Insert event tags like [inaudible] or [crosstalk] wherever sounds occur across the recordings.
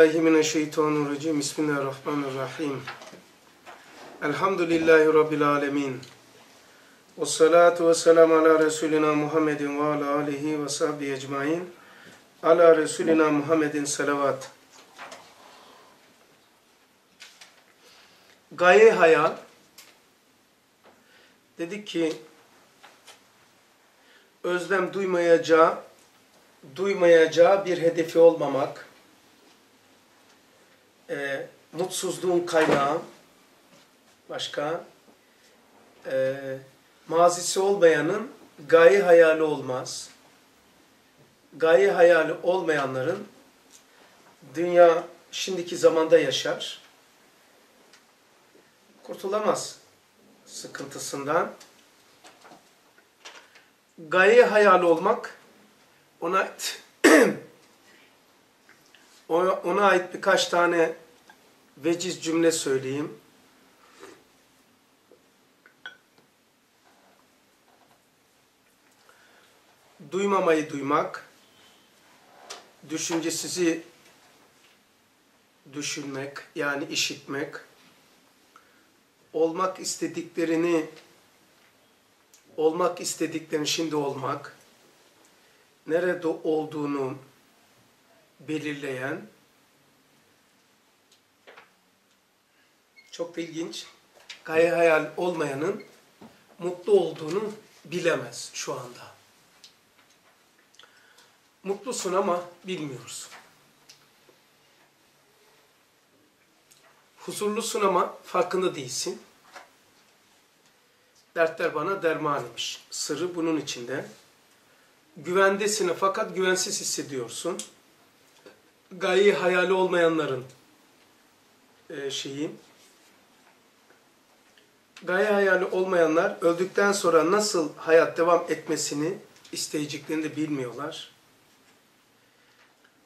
Euzubillahimineşşeytanirracim. Bismillahirrahmanirrahim. Elhamdülillahi Rabbil alemin. Ve salatu ve selamu ala Resulina Muhammedin ve ala alihi ve sahbihi ecmain. Ala Resulina Muhammedin salavat. Gaye hayal. Dedik ki özlem duymayacağı, duymayacağı bir hedefi olmamak, e, mutsuzluğun kaynağı, başka, e, mazisi olmayanın gaye hayali olmaz. Gaye hayali olmayanların dünya şimdiki zamanda yaşar, kurtulamaz sıkıntısından. Gaye hayali olmak, ona ona ait birkaç tane veciz cümle söyleyeyim. Duymamayı duymak, düşüncesizi düşünmek, yani işitmek, olmak istediklerini olmak istediklerini şimdi olmak, nerede olduğunu belirleyen çok da ilginç gaye hayal olmayanın mutlu olduğunu bilemez şu anda. Mutlusun ama bilmiyorsun. Huzurlusun ama farkında değilsin. Dertler bana derman imiş. Sırrı bunun içinde. Güvendesin fakat güvensiz hissediyorsun gayi hayali olmayanların e, şeyi gaye hayali olmayanlar öldükten sonra nasıl hayat devam etmesini isteyeceklerini de bilmiyorlar.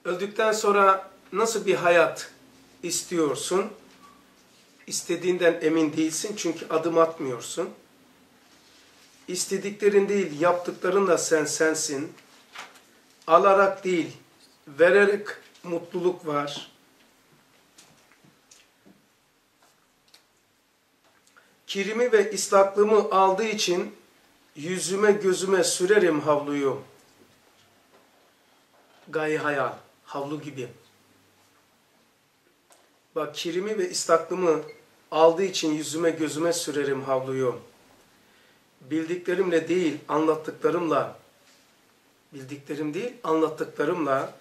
Öldükten sonra nasıl bir hayat istiyorsun? İstediğinden emin değilsin çünkü adım atmıyorsun. İstediklerin değil, yaptıkların da sen sensin. Alarak değil, vererek mutluluk var. Kirimi ve ıslaklığımı aldığı için yüzüme gözüme sürerim havluyu. Gaye hayal, havlu gibi. Bak kirimi ve ıslaklığımı aldığı için yüzüme gözüme sürerim havluyu. Bildiklerimle değil, anlattıklarımla, bildiklerim değil, anlattıklarımla,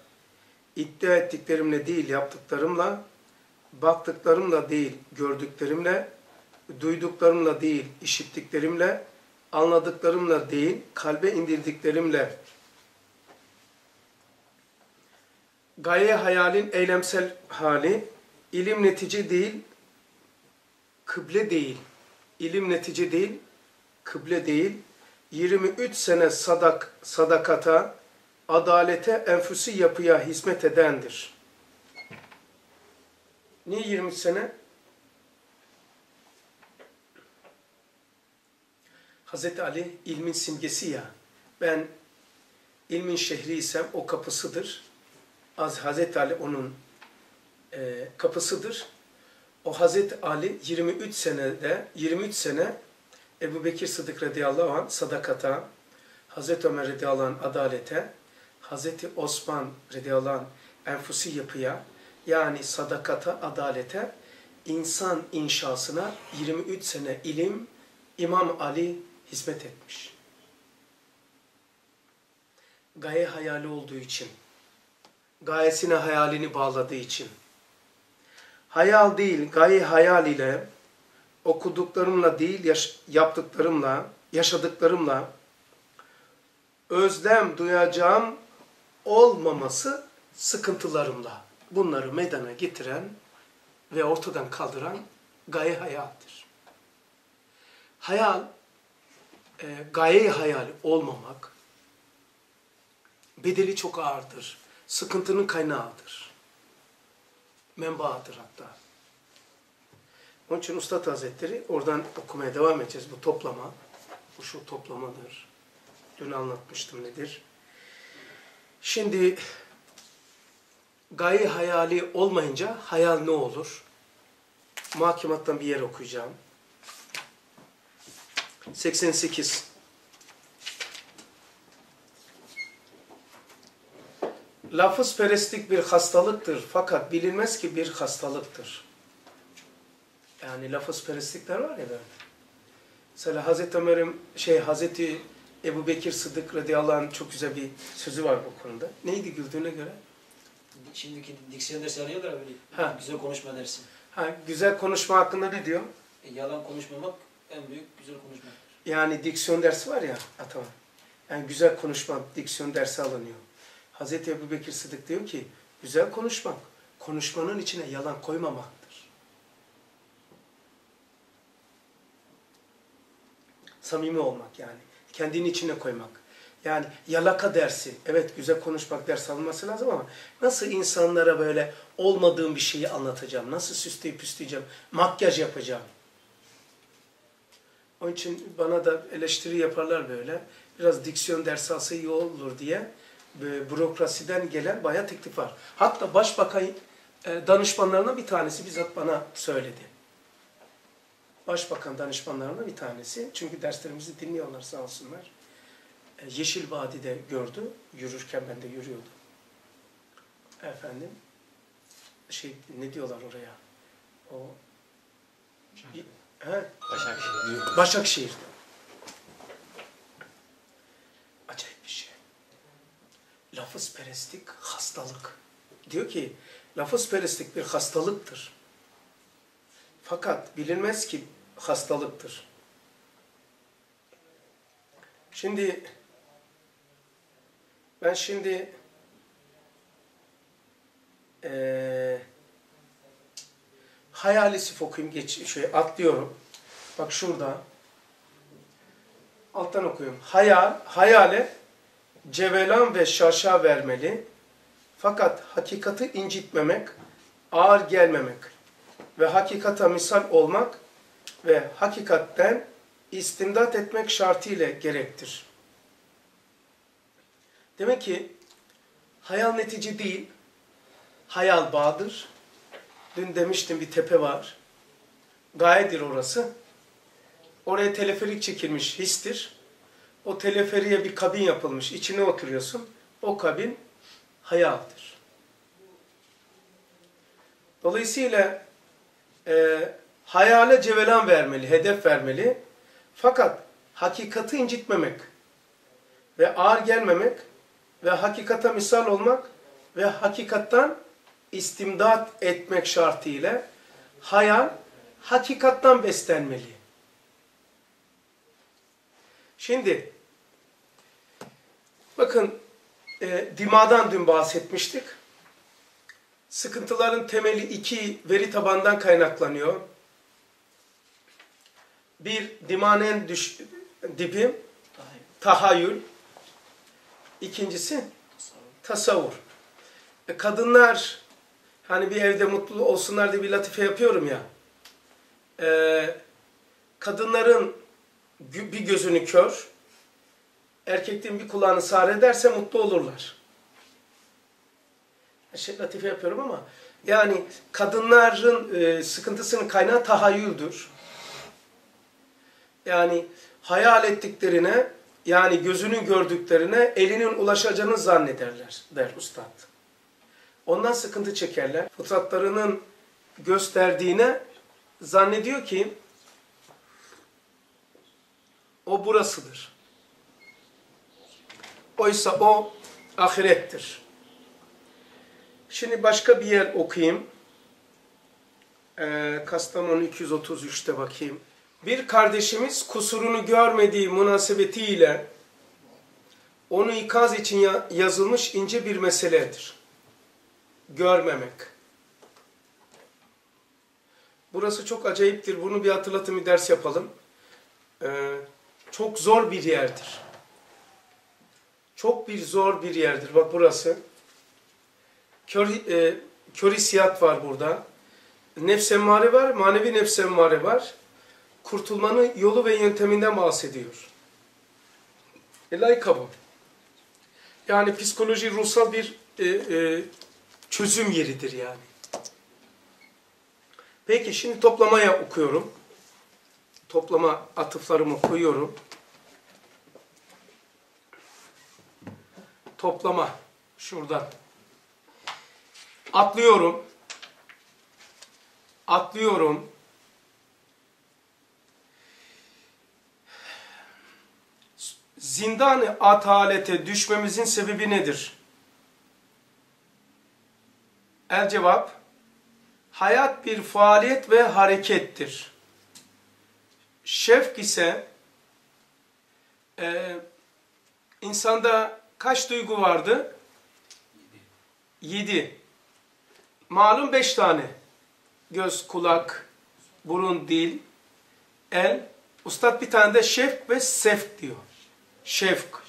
iddia ettiklerimle değil yaptıklarımla, baktıklarımla değil gördüklerimle, duyduklarımla değil işittiklerimle, anladıklarımla değil kalbe indirdiklerimle, gaye hayalin eylemsel hali, ilim netice değil, kıble değil, ilim netice değil, kıble değil, 23 sene sadak, sadakata, adalete, enfüsi yapıya hizmet edendir. Niye 20 sene? Hazreti Ali ilmin simgesi ya. Ben ilmin şehriysem o kapısıdır. Az Hazreti Ali onun e, kapısıdır. O Hazreti Ali 23 senede 23 sene Ebu Bekir Sıdık radıyallahu anh sadakata, Hazreti Ömer radıyallahu anh adalete, Hazreti Osman radıyallahu enfusi yapıya yani sadakata, adalete, insan inşasına 23 sene ilim İmam Ali hizmet etmiş. Gaye hayali olduğu için, gayesine hayalini bağladığı için, hayal değil, gaye hayal ile okuduklarımla değil, yaş yaptıklarımla, yaşadıklarımla özlem duyacağım olmaması sıkıntılarımla bunları meydana getiren ve ortadan kaldıran gaye hayaldir. Hayal, e, gaye hayali olmamak bedeli çok ağırdır. Sıkıntının kaynağıdır. Menbaadır hatta. Onun için Ustad Hazretleri oradan okumaya devam edeceğiz. Bu toplama, bu şu toplamadır. Dün anlatmıştım nedir. Şimdi gaye hayali olmayınca hayal ne olur? Muhakemattan bir yer okuyacağım. 88 Lafız perestlik bir hastalıktır fakat bilinmez ki bir hastalıktır. Yani lafız perestlikler var ya böyle. Mesela Hazreti Ömer'in şey Hazreti Ebu Bekir Sıddık radıyallahu anh çok güzel bir sözü var bu konuda. Neydi güldüğüne göre? Şimdiki diksiyon dersi arıyorlar böyle. Ha. Güzel konuşma dersi. Ha, güzel konuşma hakkında ne diyor? E, yalan konuşmamak en büyük güzel konuşmaktır. Yani diksiyon dersi var ya Ataman. Yani güzel konuşma, diksiyon dersi alınıyor. Hazreti Ebu Bekir Sıddık diyor ki, güzel konuşmak, konuşmanın içine yalan koymamaktır. Samimi olmak yani. Kendini içine koymak. Yani yalaka dersi, evet güzel konuşmak ders alınması lazım ama nasıl insanlara böyle olmadığım bir şeyi anlatacağım, nasıl süsleyip püsleyeceğim, makyaj yapacağım. Onun için bana da eleştiri yaparlar böyle. Biraz diksiyon dersi alsa iyi olur diye bürokrasiden gelen bayağı teklif var. Hatta başbakan e, danışmanlarından bir tanesi bizzat bana söyledi. Başbakan danışmanlarından bir tanesi. Çünkü derslerimizi dinliyorlar sağ olsunlar. E, Yeşil Vadi'de gördü. Yürürken ben de yürüyordum. Efendim şey ne diyorlar oraya? O He? Başakşehir. Başakşehir'de. Acayip bir şey. Lafız perestlik hastalık. Diyor ki lafız perestlik bir hastalıktır. Fakat bilinmez ki hastalıktır. Şimdi ben şimdi eee hayali sif okuyayım, geç, şey, atlıyorum. Bak şurada. Alttan okuyorum. Hayal, hayale cevelan ve şaşa vermeli. Fakat hakikati incitmemek, ağır gelmemek ve hakikata misal olmak ve hakikatten istimdat etmek şartıyla gerektir. Demek ki hayal netice değil, hayal bağdır. Dün demiştim bir tepe var. Gayedir orası. Oraya teleferik çekilmiş histir. O teleferiye bir kabin yapılmış. İçine oturuyorsun. O kabin hayaldir. Dolayısıyla e, hayale cevelan vermeli, hedef vermeli. Fakat hakikati incitmemek ve ağır gelmemek ve hakikata misal olmak ve hakikattan istimdat etmek şartıyla hayal hakikattan beslenmeli. Şimdi bakın e, dimadan dün bahsetmiştik. Sıkıntıların temeli iki veri tabandan kaynaklanıyor. Bir dimanen düş, dibi tahayyül. İkincisi tasavvur. E, kadınlar hani bir evde mutlu olsunlar diye bir latife yapıyorum ya. E, kadınların bir gözünü kör, erkekliğin bir kulağını sağır ederse mutlu olurlar. Şey, latife yapıyorum ama yani kadınların e, sıkıntısının kaynağı tahayyüldür. Yani hayal ettiklerine yani gözünün gördüklerine elinin ulaşacağını zannederler der ustad. Ondan sıkıntı çekerler. Fıtratlarının gösterdiğine zannediyor ki o burasıdır. Oysa o ahirettir. Şimdi başka bir yer okuyayım. Ee, Kastamonu 233'te bakayım. Bir kardeşimiz kusurunu görmediği münasebetiyle onu ikaz için yazılmış ince bir meseledir. Görmemek. Burası çok acayiptir. Bunu bir hatırlatın bir ders yapalım. Ee, çok zor bir yerdir. Çok bir zor bir yerdir. Bak burası. Kör, e, kör hissiyat var burada. Nefs emmare var, manevi nefs emmare var. Kurtulmanın yolu ve yönteminden bahsediyor. E, layıka bu. Yani psikoloji ruhsal bir e, e, çözüm yeridir yani. Peki şimdi toplamaya okuyorum. Toplama atıflarımı koyuyorum. Toplama şuradan. Atlıyorum. Atlıyorum. Zindan-ı atalete düşmemizin sebebi nedir? El cevap, hayat bir faaliyet ve harekettir. Şefk ise e, insanda kaç duygu vardı? Yedi. Malum beş tane. Göz, kulak, burun, dil, el. Ustad bir tane de şefk ve sefk diyor. Şefk.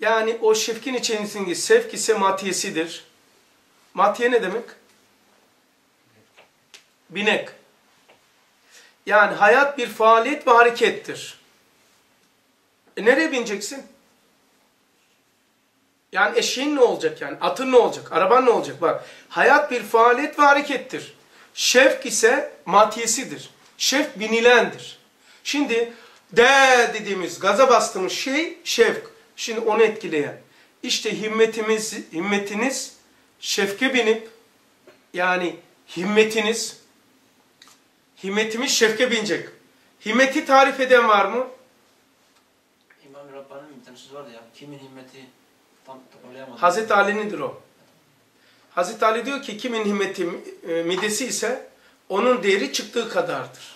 Yani o şefkin içerisinde sevk ise matiyesidir. Matiye ne demek? Binek. Yani hayat bir faaliyet ve harekettir. E nereye bineceksin? Yani eşeğin ne olacak yani? Atın ne olacak? Araban ne olacak? Bak hayat bir faaliyet ve harekettir. Şefk ise matiyesidir. Şefk binilendir. Şimdi de dediğimiz gaza bastığımız şey şefk. Şimdi onu etkileyen. İşte himmetimiz, himmetiniz şefke binip yani himmetiniz himmetimiz şefke binecek. Himmeti tarif eden var mı? İmam Rabbani'nin bir tane sözü vardı ya. Kimin himmeti tam toparlayamadı. Hazreti Ali'nindir o. Hazreti Ali diyor ki kimin himmeti e, midesi ise onun değeri çıktığı kadardır.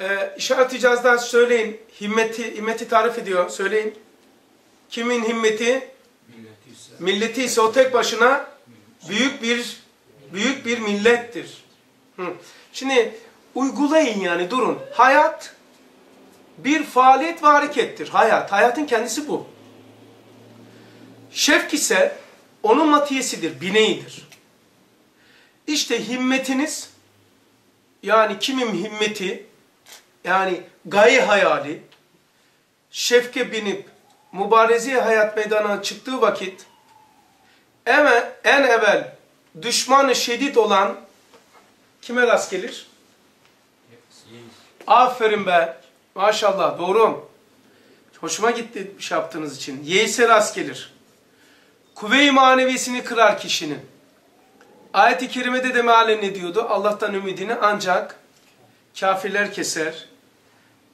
Ee, işaret icazdan söyleyin. Himmeti, himmeti tarif ediyor. Söyleyin. Kimin himmeti? Milleti ise Milleti ise o tek başına büyük bir büyük bir millettir. Hı. Şimdi uygulayın yani durun. Hayat bir faaliyet ve harekettir. Hayat. Hayatın kendisi bu. Şefk ise onun matiyesidir, bineğidir. İşte himmetiniz yani kimin himmeti yani gaye hayali şefke binip mübarezi hayat meydanına çıktığı vakit en, en evvel düşmanı şiddet olan kime rast gelir? Aferin be. Maşallah doğru. Hoşuma gitti şey yaptığınız için. Yeğse rast gelir. Kuvve-i manevisini kırar kişinin. Ayet-i kerimede de mealen ne diyordu? Allah'tan ümidini ancak kafirler keser.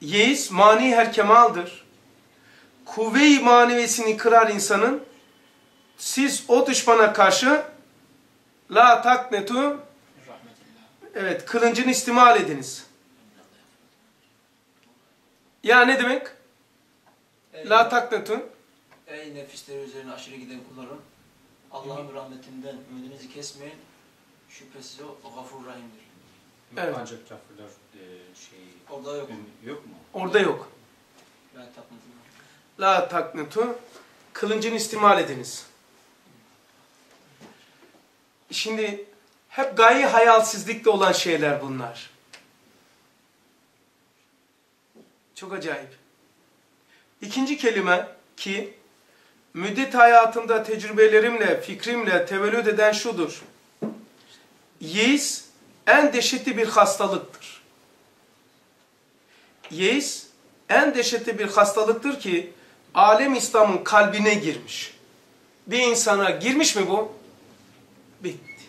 Yeis mani her kemaldır. Kuvve-i manevisini kırar insanın. Siz o düşmana karşı la taknetu evet kılıncını istimal ediniz. Ya ne demek? Ey, La taknetu ey nefisleri üzerine aşırı giden kullarım. Allah'ın rahmetinden ümidinizi kesmeyin. Şüphesiz o gafur rahimdir. Evet. Ancak kafirler e, şey Orada yok. yok mu? orada yok. La taknetu kılıncını istimal ediniz. Şimdi hep gaye hayalsizlikte olan şeyler bunlar. Çok acayip. İkinci kelime ki müddet hayatımda tecrübelerimle, fikrimle tevellüt eden şudur. Yeis en dehşetli bir hastalıktır. Yeis en dehşetli bir hastalıktır ki alem İslam'ın kalbine girmiş. Bir insana girmiş mi bu? Bitti.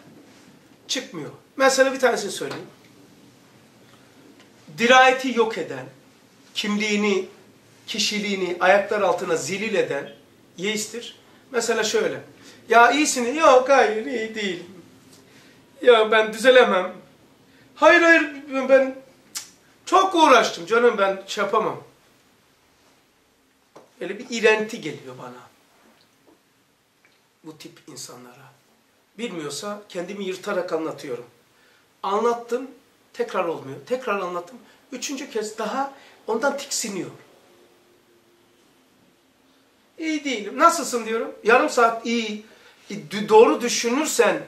Çıkmıyor. Mesela bir tanesini söyleyeyim. Dirayeti yok eden, kimliğini, kişiliğini ayaklar altına zilil eden yeistir. Mesela şöyle. Ya iyisin. Yok hayır iyi değilim. Ya ben düzelemem. Hayır hayır ben çok uğraştım canım ben şey yapamam. Öyle bir irenti geliyor bana. Bu tip insanlara. Bilmiyorsa kendimi yırtarak anlatıyorum. Anlattım, tekrar olmuyor. Tekrar anlattım. Üçüncü kez daha ondan tiksiniyor. İyi değilim. Nasılsın diyorum. Yarım saat iyi. E, Doğru düşünürsen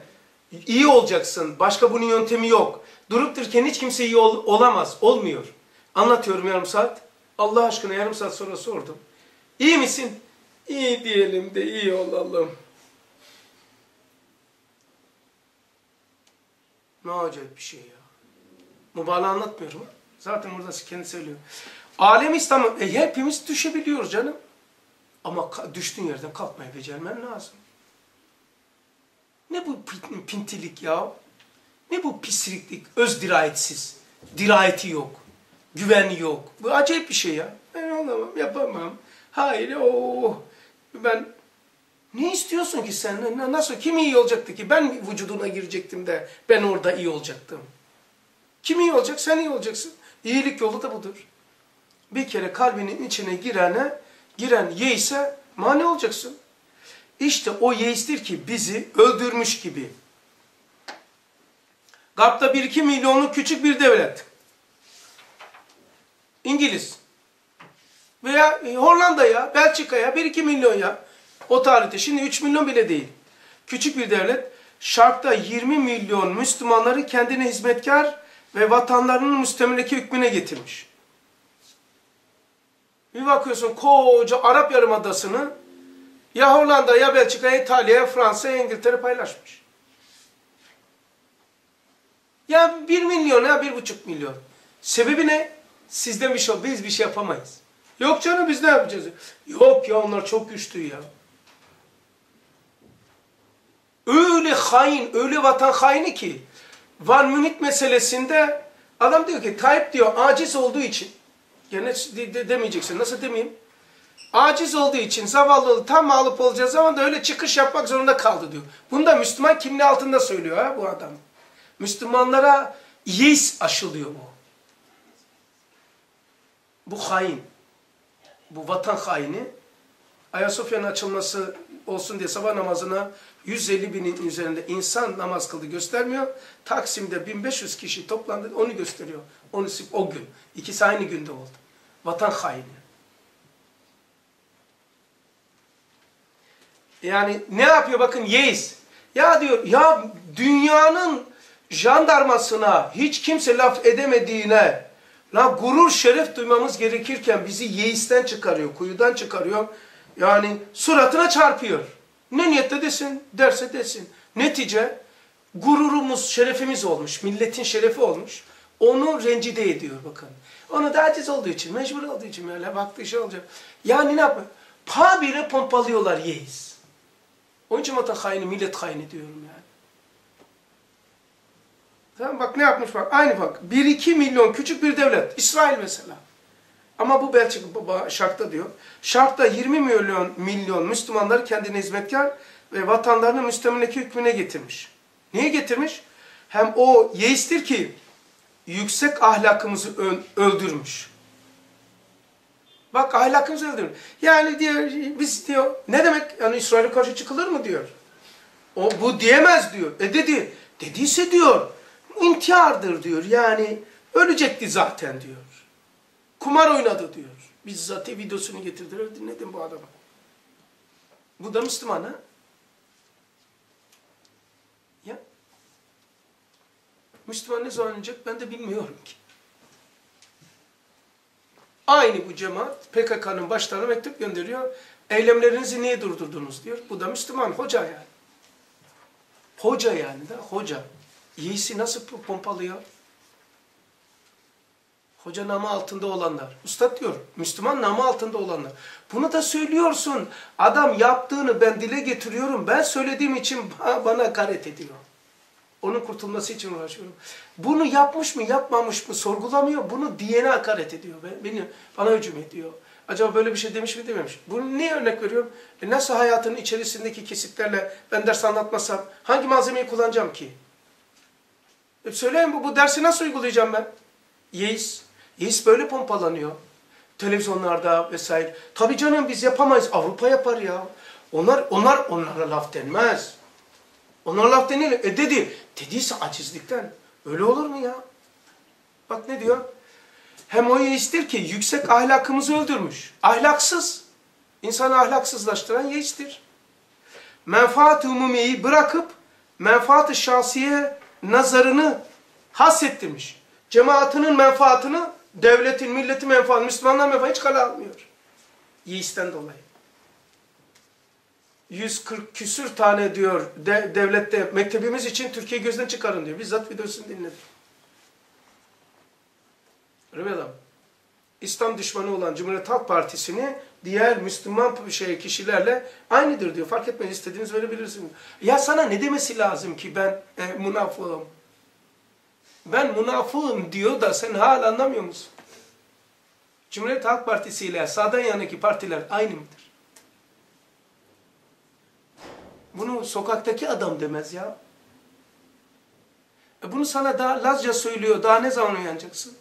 iyi olacaksın. Başka bunun yöntemi yok. Durup dururken hiç kimse iyi ol olamaz, olmuyor. Anlatıyorum yarım saat. Allah aşkına yarım saat sonra sordum. İyi misin? İyi diyelim de iyi olalım. Ne acayip bir şey ya. Mübalağa anlatmıyorum. Zaten burada kendi söylüyor. Alem İslam'ı e, hepimiz düşebiliyoruz canım. Ama düştüğün yerden kalkmayı becermen lazım. Ne bu pintilik ya? Ne bu pisliklik? Öz dirayetsiz. Dirayeti yok. Güveni yok. Bu acayip bir şey ya. Ben olamam, yapamam. Hayır, o ben ne istiyorsun ki sen? Nasıl? Kim iyi olacaktı ki? Ben vücuduna girecektim de ben orada iyi olacaktım. Kim iyi olacak? Sen iyi olacaksın. İyilik yolu da budur. Bir kere kalbinin içine girene, giren yeise mani olacaksın. İşte o yeistir ki bizi öldürmüş gibi. Garp'ta 1-2 milyonluk küçük bir devlet. İngiliz. Veya e, Hollanda'ya, Belçika'ya 1-2 milyon ya. O tarihte. Şimdi 3 milyon bile değil. Küçük bir devlet. Şark'ta 20 milyon Müslümanları kendine hizmetkar ve vatanlarının müstemleke hükmüne getirmiş. Bir bakıyorsun koca Arap Yarımadası'nı ya Hollanda, ya Belçika, ya İtalya, ya Fransa, ya İngiltere paylaşmış. Ya 1 milyon ya 1,5 milyon. Sebebi ne? Sizden bir şey Biz bir şey yapamayız. Yok canım biz ne yapacağız? Yok ya onlar çok güçlü ya. Öyle hain, öyle vatan haini ki Van Münih meselesinde adam diyor ki Tayyip diyor aciz olduğu için gene de, de, demeyeceksin nasıl demeyeyim? Aciz olduğu için zavallılığı tam alıp olacağı zaman da öyle çıkış yapmak zorunda kaldı diyor. Bunu da Müslüman kimliği altında söylüyor ha bu adam. Müslümanlara yeis aşılıyor bu. Bu hain. Bu vatan haini. Ayasofya'nın açılması olsun diye sabah namazına 150 binin üzerinde insan namaz kıldı göstermiyor. Taksim'de 1500 kişi toplandı onu gösteriyor. Onu o gün. İkisi aynı günde oldu. Vatan haini. Yani ne yapıyor bakın yeis. Ya diyor ya dünyanın jandarmasına hiç kimse laf edemediğine la gurur şeref duymamız gerekirken bizi yeisten çıkarıyor, kuyudan çıkarıyor. Yani suratına çarpıyor. Ne niyette desin, derse desin. Netice gururumuz, şerefimiz olmuş, milletin şerefi olmuş. Onu rencide ediyor bakın. Onu da aciz olduğu için, mecbur olduğu için böyle baktığı şey olacak. Yani ne yapıyor? Pa bile pompalıyorlar yeis. Onun için vatan haini, millet haini diyorum yani. Tamam bak ne yapmış bak. Aynı bak. 1-2 milyon küçük bir devlet. İsrail mesela. Ama bu Belçika baba Şark'ta diyor. Şark'ta 20 milyon milyon Müslümanları kendine hizmetkar ve vatanlarını müstemleke hükmüne getirmiş. Niye getirmiş? Hem o yeistir ki yüksek ahlakımızı öldürmüş. Bak ahlakımızı öldürmüş. Yani diyor biz diyor ne demek yani İsrail'e karşı çıkılır mı diyor. O bu diyemez diyor. E dedi. Dediyse diyor intihardır diyor. Yani ölecekti zaten diyor. Kumar oynadı diyor. Bizzat videosunu getirdiler. Dinledim bu adamı. Bu da Müslüman ha? Ya. Müslüman ne zaman ölecek ben de bilmiyorum ki. Aynı bu cemaat PKK'nın başlarına mektup gönderiyor. Eylemlerinizi niye durdurdunuz diyor. Bu da Müslüman hoca yani. Hoca yani de hoca. Yeisi nasıl pompalıyor? Hoca namı altında olanlar. Üstad diyor, Müslüman namı altında olanlar. Bunu da söylüyorsun. Adam yaptığını ben dile getiriyorum. Ben söylediğim için bana hakaret ediyor. Onun kurtulması için uğraşıyorum. Bunu yapmış mı, yapmamış mı sorgulamıyor. Bunu diyene hakaret ediyor. Beni, bana hücum ediyor. Acaba böyle bir şey demiş mi dememiş. Bunu niye örnek veriyorum? E nasıl hayatın içerisindeki kesitlerle ben ders anlatmasam hangi malzemeyi kullanacağım ki? E söyleyin bu, bu dersi nasıl uygulayacağım ben? Yeis. Yeis böyle pompalanıyor. Televizyonlarda vesaire. Tabii canım biz yapamayız. Avrupa yapar ya. Onlar onlar onlara laf denmez. Onlara laf denilir. E dedi. Dediyse acizlikten. Öyle olur mu ya? Bak ne diyor? Hem o yeistir ki yüksek ahlakımızı öldürmüş. Ahlaksız. İnsanı ahlaksızlaştıran yeistir. Menfaat-ı umumiyi bırakıp menfaat-ı şahsiye nazarını hassettirmiş. Cemaatinin menfaatını, devletin, milletin menfaatını, Müslümanlar menfaatını hiç kale almıyor. Yeisten dolayı. 140 küsür tane diyor de, devlette mektebimiz için Türkiye gözden çıkarın diyor. Bizzat videosunu dinledim. Öyle adam? İslam düşmanı olan Cumhuriyet Halk Partisi'ni diğer Müslüman şey kişilerle aynıdır diyor. Fark etmez istediğiniz verebilirsiniz. Ya sana ne demesi lazım ki ben e, münafığım? Ben münafığım diyor da sen hala anlamıyor musun? Cumhuriyet Halk Partisi ile sağdan yanındaki partiler aynı mıdır? Bunu sokaktaki adam demez ya. E bunu sana daha Lazca söylüyor. Daha ne zaman uyanacaksın?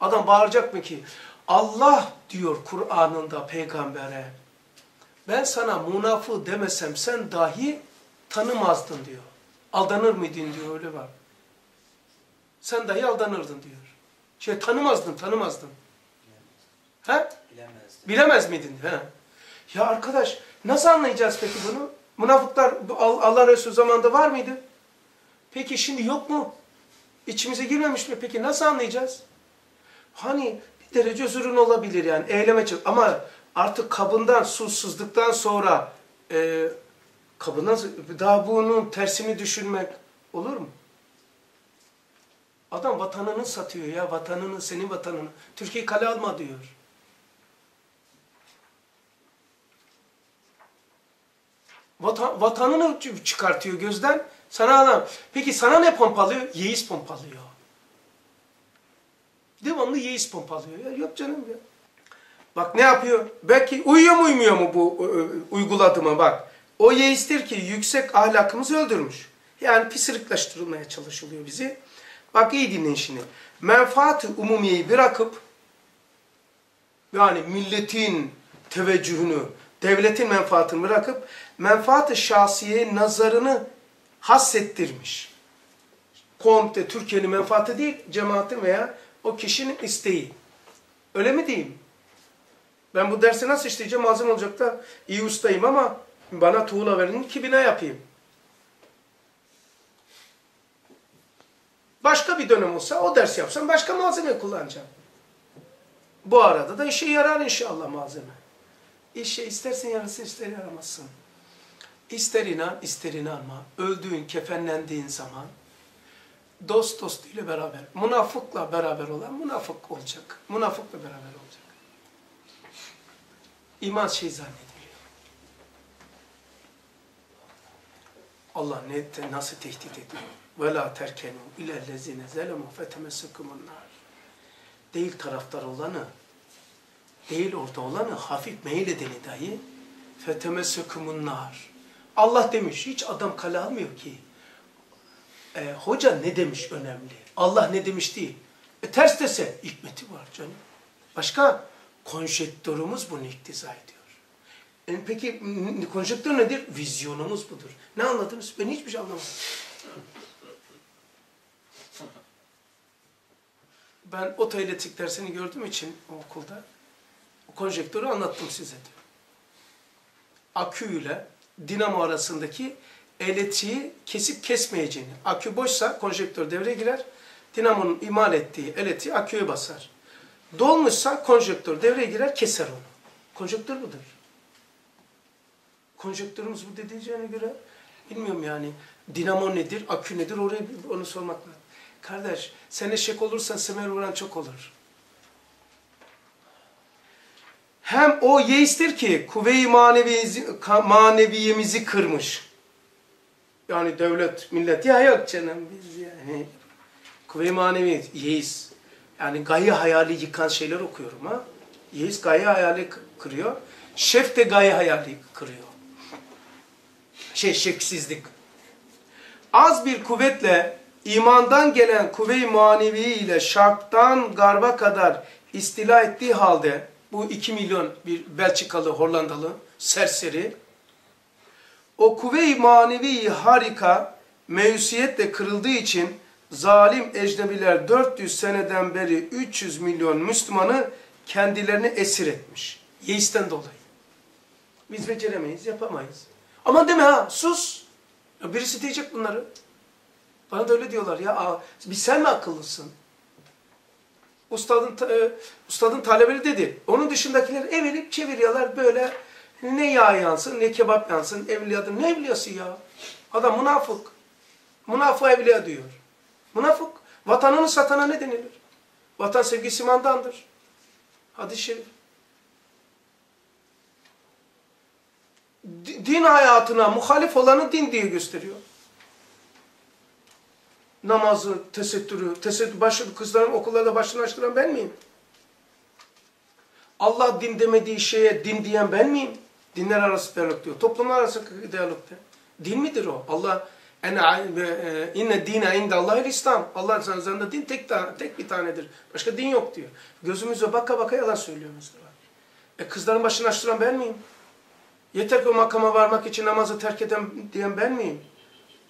Adam bağıracak mı ki? Allah diyor Kur'an'ında peygambere. Ben sana münafı demesem sen dahi tanımazdın diyor. Aldanır mıydın diyor öyle var. Sen dahi aldanırdın diyor. Şey tanımazdın, tanımazdın. He? Bilemezdim. Bilemez miydin? He. Ya arkadaş nasıl anlayacağız peki bunu? Münafıklar Allah Resulü zamanında var mıydı? Peki şimdi yok mu? İçimize girmemiş mi? Peki nasıl anlayacağız? Hani derece özürün olabilir yani eyleme çık. Ama artık kabından, susuzluktan sonra e, kabından daha bunun tersini düşünmek olur mu? Adam vatanını satıyor ya vatanını, senin vatanını. Türkiye kale alma diyor. Vatan, vatanını çıkartıyor gözden. Sana adam. Peki sana ne pompalıyor? Yeis pompalıyor. Devamlı yeis pompalıyor. Ya yok canım ya. Bak ne yapıyor? Belki uyuyor mu uymuyor mu bu uyguladığıma bak. O yeistir ki yüksek ahlakımızı öldürmüş. Yani pisiriklaştırılmaya çalışılıyor bizi. Bak iyi dinleyin şimdi. Menfaat-ı umumiyeyi bırakıp yani milletin teveccühünü, devletin menfaatini bırakıp menfaat-ı şahsiye nazarını hassettirmiş. Komte Türkiye'nin menfaati değil, cemaatin veya o kişinin isteği. Öyle mi diyeyim? Ben bu dersi nasıl işleyeceğim? Malzeme olacak da iyi ustayım ama bana tuğla verin ki bina yapayım. Başka bir dönem olsa o ders yapsam başka malzeme kullanacağım. Bu arada da işe yarar inşallah malzeme. İşe istersen yarasın ister yaramazsın. İster inan ister inanma. Öldüğün, kefenlendiğin zaman dost dostuyla beraber, münafıkla beraber olan münafık olacak. Münafıkla beraber olacak. İman şey zannediliyor. Allah ne, nasıl tehdit ediyor? وَلَا تَرْكَنُوا اِلَى الَّذِينَ زَلَمُوا فَتَمَسَّكُمُ النَّارِ Değil taraftar olanı, değil orada olanı hafif meyil edeni dahi فَتَمَسَّكُمُ النَّارِ Allah demiş, hiç adam kale almıyor ki. E, hoca ne demiş önemli. Allah ne demiş değil. E, ters dese hikmeti var canım. Başka konjektörümüz bunu iktiza ediyor. E, peki konjektör nedir? Vizyonumuz budur. Ne anladınız? Ben hiçbir şey anlamadım. Ben otoelektrik dersini gördüğüm için o okulda o konjektörü anlattım size. Akü ile dinamo arasındaki elektriği kesip kesmeyeceğini. Akü boşsa konjektör devreye girer. Dinamonun imal ettiği elektriği aküye basar. Dolmuşsa konjektör devreye girer keser onu. Konjektör budur. Konjektörümüz bu dediğine göre bilmiyorum yani dinamo nedir, akü nedir orayı onu sormak lazım. Kardeş sen eşek olursan semer vuran çok olur. Hem o yeistir ki kuvve-i maneviyemizi kırmış. Yani devlet, millet ya yok canım biz yani. Kuvve-i manevi yeis. Yani gaye hayali yıkan şeyler okuyorum ha. Yeis gaye hayali kırıyor. Şef de gaye hayali kırıyor. Şey şeksizlik. Az bir kuvvetle imandan gelen kuvve-i manevi ile şarktan garba kadar istila ettiği halde bu iki milyon bir Belçikalı, Hollandalı serseri o kuvve-i manevi harika mevsiyetle kırıldığı için zalim ecnebiler 400 seneden beri 300 milyon Müslümanı kendilerini esir etmiş. Yeisten dolayı. Biz beceremeyiz, yapamayız. Ama deme ha, sus. Ya birisi diyecek bunları. Bana da öyle diyorlar ya, bir sen mi akıllısın? Ustadın, e, ustadın talebeleri dedi. Onun dışındakiler evirip çeviriyorlar böyle Ne yağ yansın, ne kebap yansın, evliyadır. Ne evliyası ya? Adam münafık. Münafık evliya diyor. Münafık. Vatanını satana ne denilir? Vatan sevgisi imandandır. Hadis-i Din hayatına muhalif olanı din diye gösteriyor. Namazı, tesettürü, tesettür, başı, kızların okullarda başını açtıran ben miyim? Allah din demediği şeye din diyen ben miyim? Dinler arası diyalog diyor. Toplumlar arası diyalog diyor. Din midir o? Allah en e, inne dine inde Allah'il İslam. Allah'ın üzerinde din tek tek bir tanedir. Başka din yok diyor. Gözümüze baka baka yalan söylüyor. E kızların başını açtıran ben miyim? Yeter ki o makama varmak için namazı terk eden diyen ben miyim?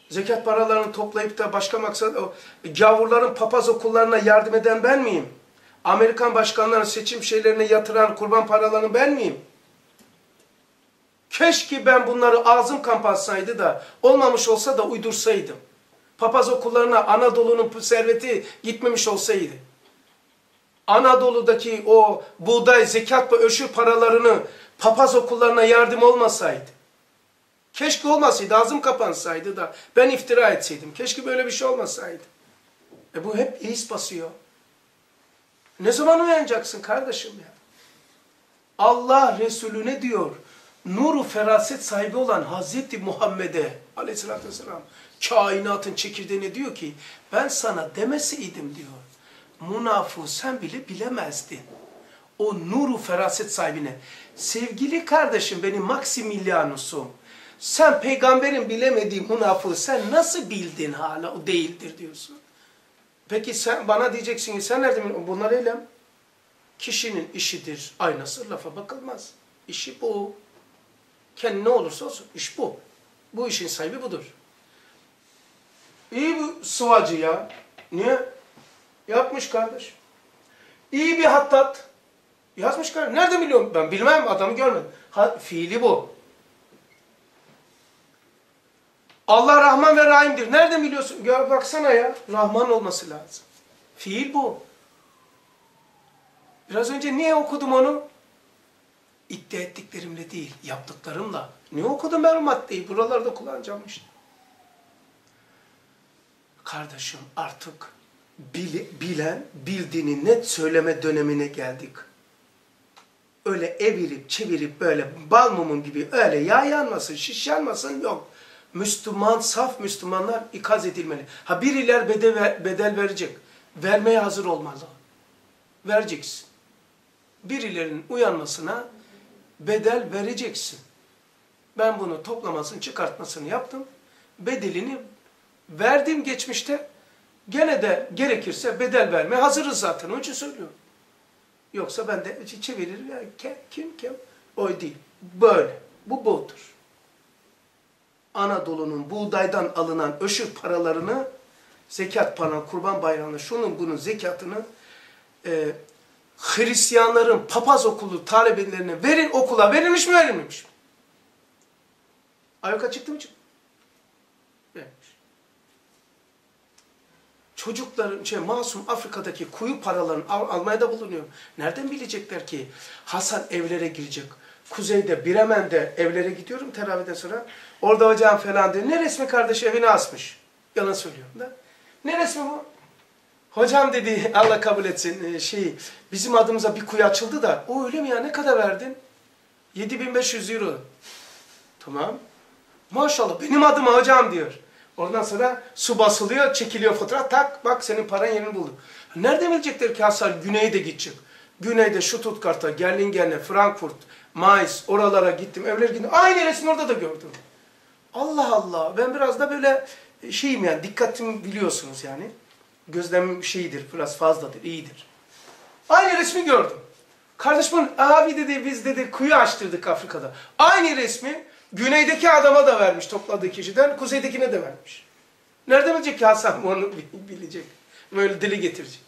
Zekat paralarını toplayıp da başka maksat, o gavurların papaz okullarına yardım eden ben miyim? Amerikan başkanlarının seçim şeylerine yatıran kurban paralarını ben miyim? Keşke ben bunları ağzım kampatsaydı da olmamış olsa da uydursaydım. Papaz okullarına Anadolu'nun serveti gitmemiş olsaydı. Anadolu'daki o buğday, zekat ve öşür paralarını papaz okullarına yardım olmasaydı. Keşke olmasaydı, ağzım kapansaydı da ben iftira etseydim. Keşke böyle bir şey olmasaydı. E bu hep his basıyor. Ne zaman uyanacaksın kardeşim ya? Allah Resulü ne diyor? Nuru feraset sahibi olan Hazreti Muhammed'e aleyhissalatü vesselam kainatın çekirdeğine diyor ki ben sana demeseydim diyor. Munafu sen bile bilemezdin. O nuru feraset sahibine. Sevgili kardeşim benim Maximilianus'um. Sen peygamberin bilemediği münafığı sen nasıl bildin hala o değildir diyorsun. Peki sen bana diyeceksin ki sen nerede biliyorsun? Bunlar eylem. Kişinin işidir. Aynası lafa bakılmaz. İşi bu. Kendi ne olursa olsun. iş bu. Bu işin sahibi budur. İyi bir sıvacı ya. Niye? Yapmış kardeş. İyi bir hattat. Yazmış kardeş. Nerede biliyorum? Ben bilmem adamı görmedim. Ha, fiili bu. Allah Rahman ve Rahim'dir. Nereden biliyorsun? Ya baksana ya. Rahman olması lazım. Fiil bu. Biraz önce niye okudum onu? İddia ettiklerimle değil, yaptıklarımla. Niye okudum ben maddeyi? Buralarda kullanacağım işte. Kardeşim artık bile, bilen, bildiğini net söyleme dönemine geldik. Öyle evirip çevirip böyle bal mumun gibi öyle yağ yanmasın, şiş yanmasın yok. Müslüman, saf Müslümanlar ikaz edilmeli. Ha biriler bedel, bedel verecek. Vermeye hazır olmalı. Vereceksin. Birilerinin uyanmasına bedel vereceksin. Ben bunu toplamasını, çıkartmasını yaptım. Bedelini verdim geçmişte. Gene de gerekirse bedel vermeye hazırız zaten. Onun için söylüyorum. Yoksa ben de çeviririm. Ya, kim kim? O değil. Böyle. Bu budur. Anadolu'nun buğdaydan alınan öşür paralarını zekat paran kurban bayramında şunun bunun zekatını e, Hristiyanların papaz okulu talebelerine verin okula verilmiş mi verilmemiş mi? Ayyuka çıktı mı çıktı? Çocukların, şey, masum Afrika'daki kuyu paralarını al, almaya da bulunuyor. Nereden bilecekler ki Hasan evlere girecek? Kuzeyde, Bremen'de evlere gidiyorum teravihden sonra. Orada hocam falan diyor. Ne resmi kardeş evine asmış. Yalan söylüyorum da. Ne resmi bu? Hocam dedi Allah kabul etsin şey bizim adımıza bir kuyu açıldı da o öyle mi ya ne kadar verdin? 7500 euro. Tamam. Maşallah benim adıma hocam diyor. Ondan sonra su basılıyor, çekiliyor fotoğraf. Tak bak senin paran yerini buldu. Nerede bilecekler ki Hasan güneyde gidecek. Güneyde Stuttgart'a, Gerlingen'e, Frankfurt, Mainz oralara gittim. Evler gittim. Aynı resmi orada da gördüm. Allah Allah. Ben biraz da böyle şeyim yani dikkatim biliyorsunuz yani. Gözlemim şeyidir, biraz fazladır, iyidir. Aynı resmi gördüm. Kardeşim abi dedi biz dedi kuyu açtırdık Afrika'da. Aynı resmi güneydeki adama da vermiş topladığı kişiden, kuzeydekine de vermiş. Nerede bilecek ki Hasan onu bilecek. Böyle dili getirecek.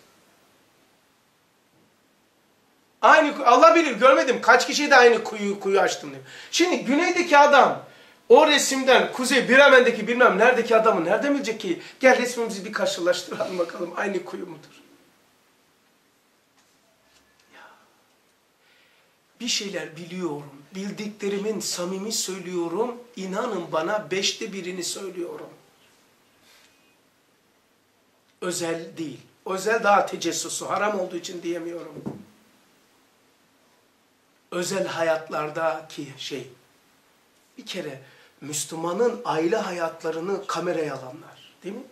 Aynı Allah bilir görmedim kaç kişiye de aynı kuyu kuyu açtım diyor. Şimdi güneydeki adam o resimden Kuzey Bremen'deki bilmem neredeki adamı nereden bilecek ki? Gel resmimizi bir karşılaştıralım bakalım aynı kuyu mudur? Ya. bir şeyler biliyorum. Bildiklerimin samimi söylüyorum. İnanın bana beşte birini söylüyorum. Özel değil. Özel daha tecessusu. Haram olduğu için diyemiyorum. Özel hayatlardaki şey. Bir kere Müslümanın aile hayatlarını kameraya alanlar. Değil mi?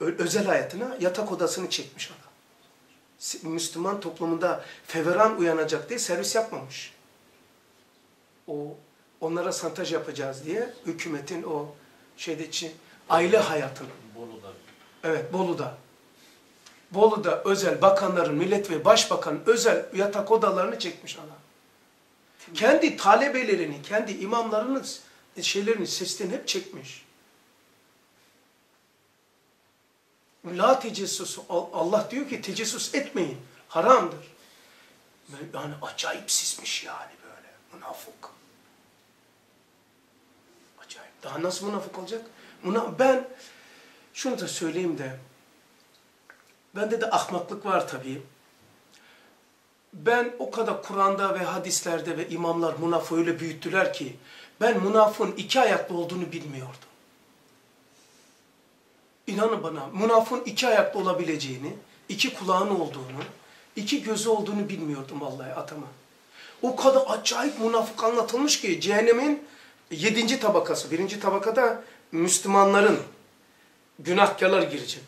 Ö- özel hayatına yatak odasını çekmiş adam. Müslüman toplumunda feveran uyanacak diye servis yapmamış. O onlara santaj yapacağız diye hükümetin o şeyde için aile hayatını. Bolu'da. Evet Bolu'da. Bolu'da özel bakanların, millet ve başbakan özel yatak odalarını çekmiş adam. Kendi talebelerini, kendi imamlarının şeylerini, seslerini hep çekmiş. La tecessus. Allah diyor ki tecessus etmeyin. Haramdır. Yani acayip sismiş yani böyle. Münafık. Acayip. Daha nasıl münafık olacak? Ben şunu da söyleyeyim de bende de ahmaklık var tabii. Ben o kadar Kur'an'da ve hadislerde ve imamlar münafığı öyle büyüttüler ki ben münafığın iki ayaklı olduğunu bilmiyordum. İnanın bana münafığın iki ayaklı olabileceğini, iki kulağın olduğunu, iki gözü olduğunu bilmiyordum vallahi atama. O kadar acayip münafık anlatılmış ki cehennemin yedinci tabakası. Birinci tabakada Müslümanların günahkarlar girecek.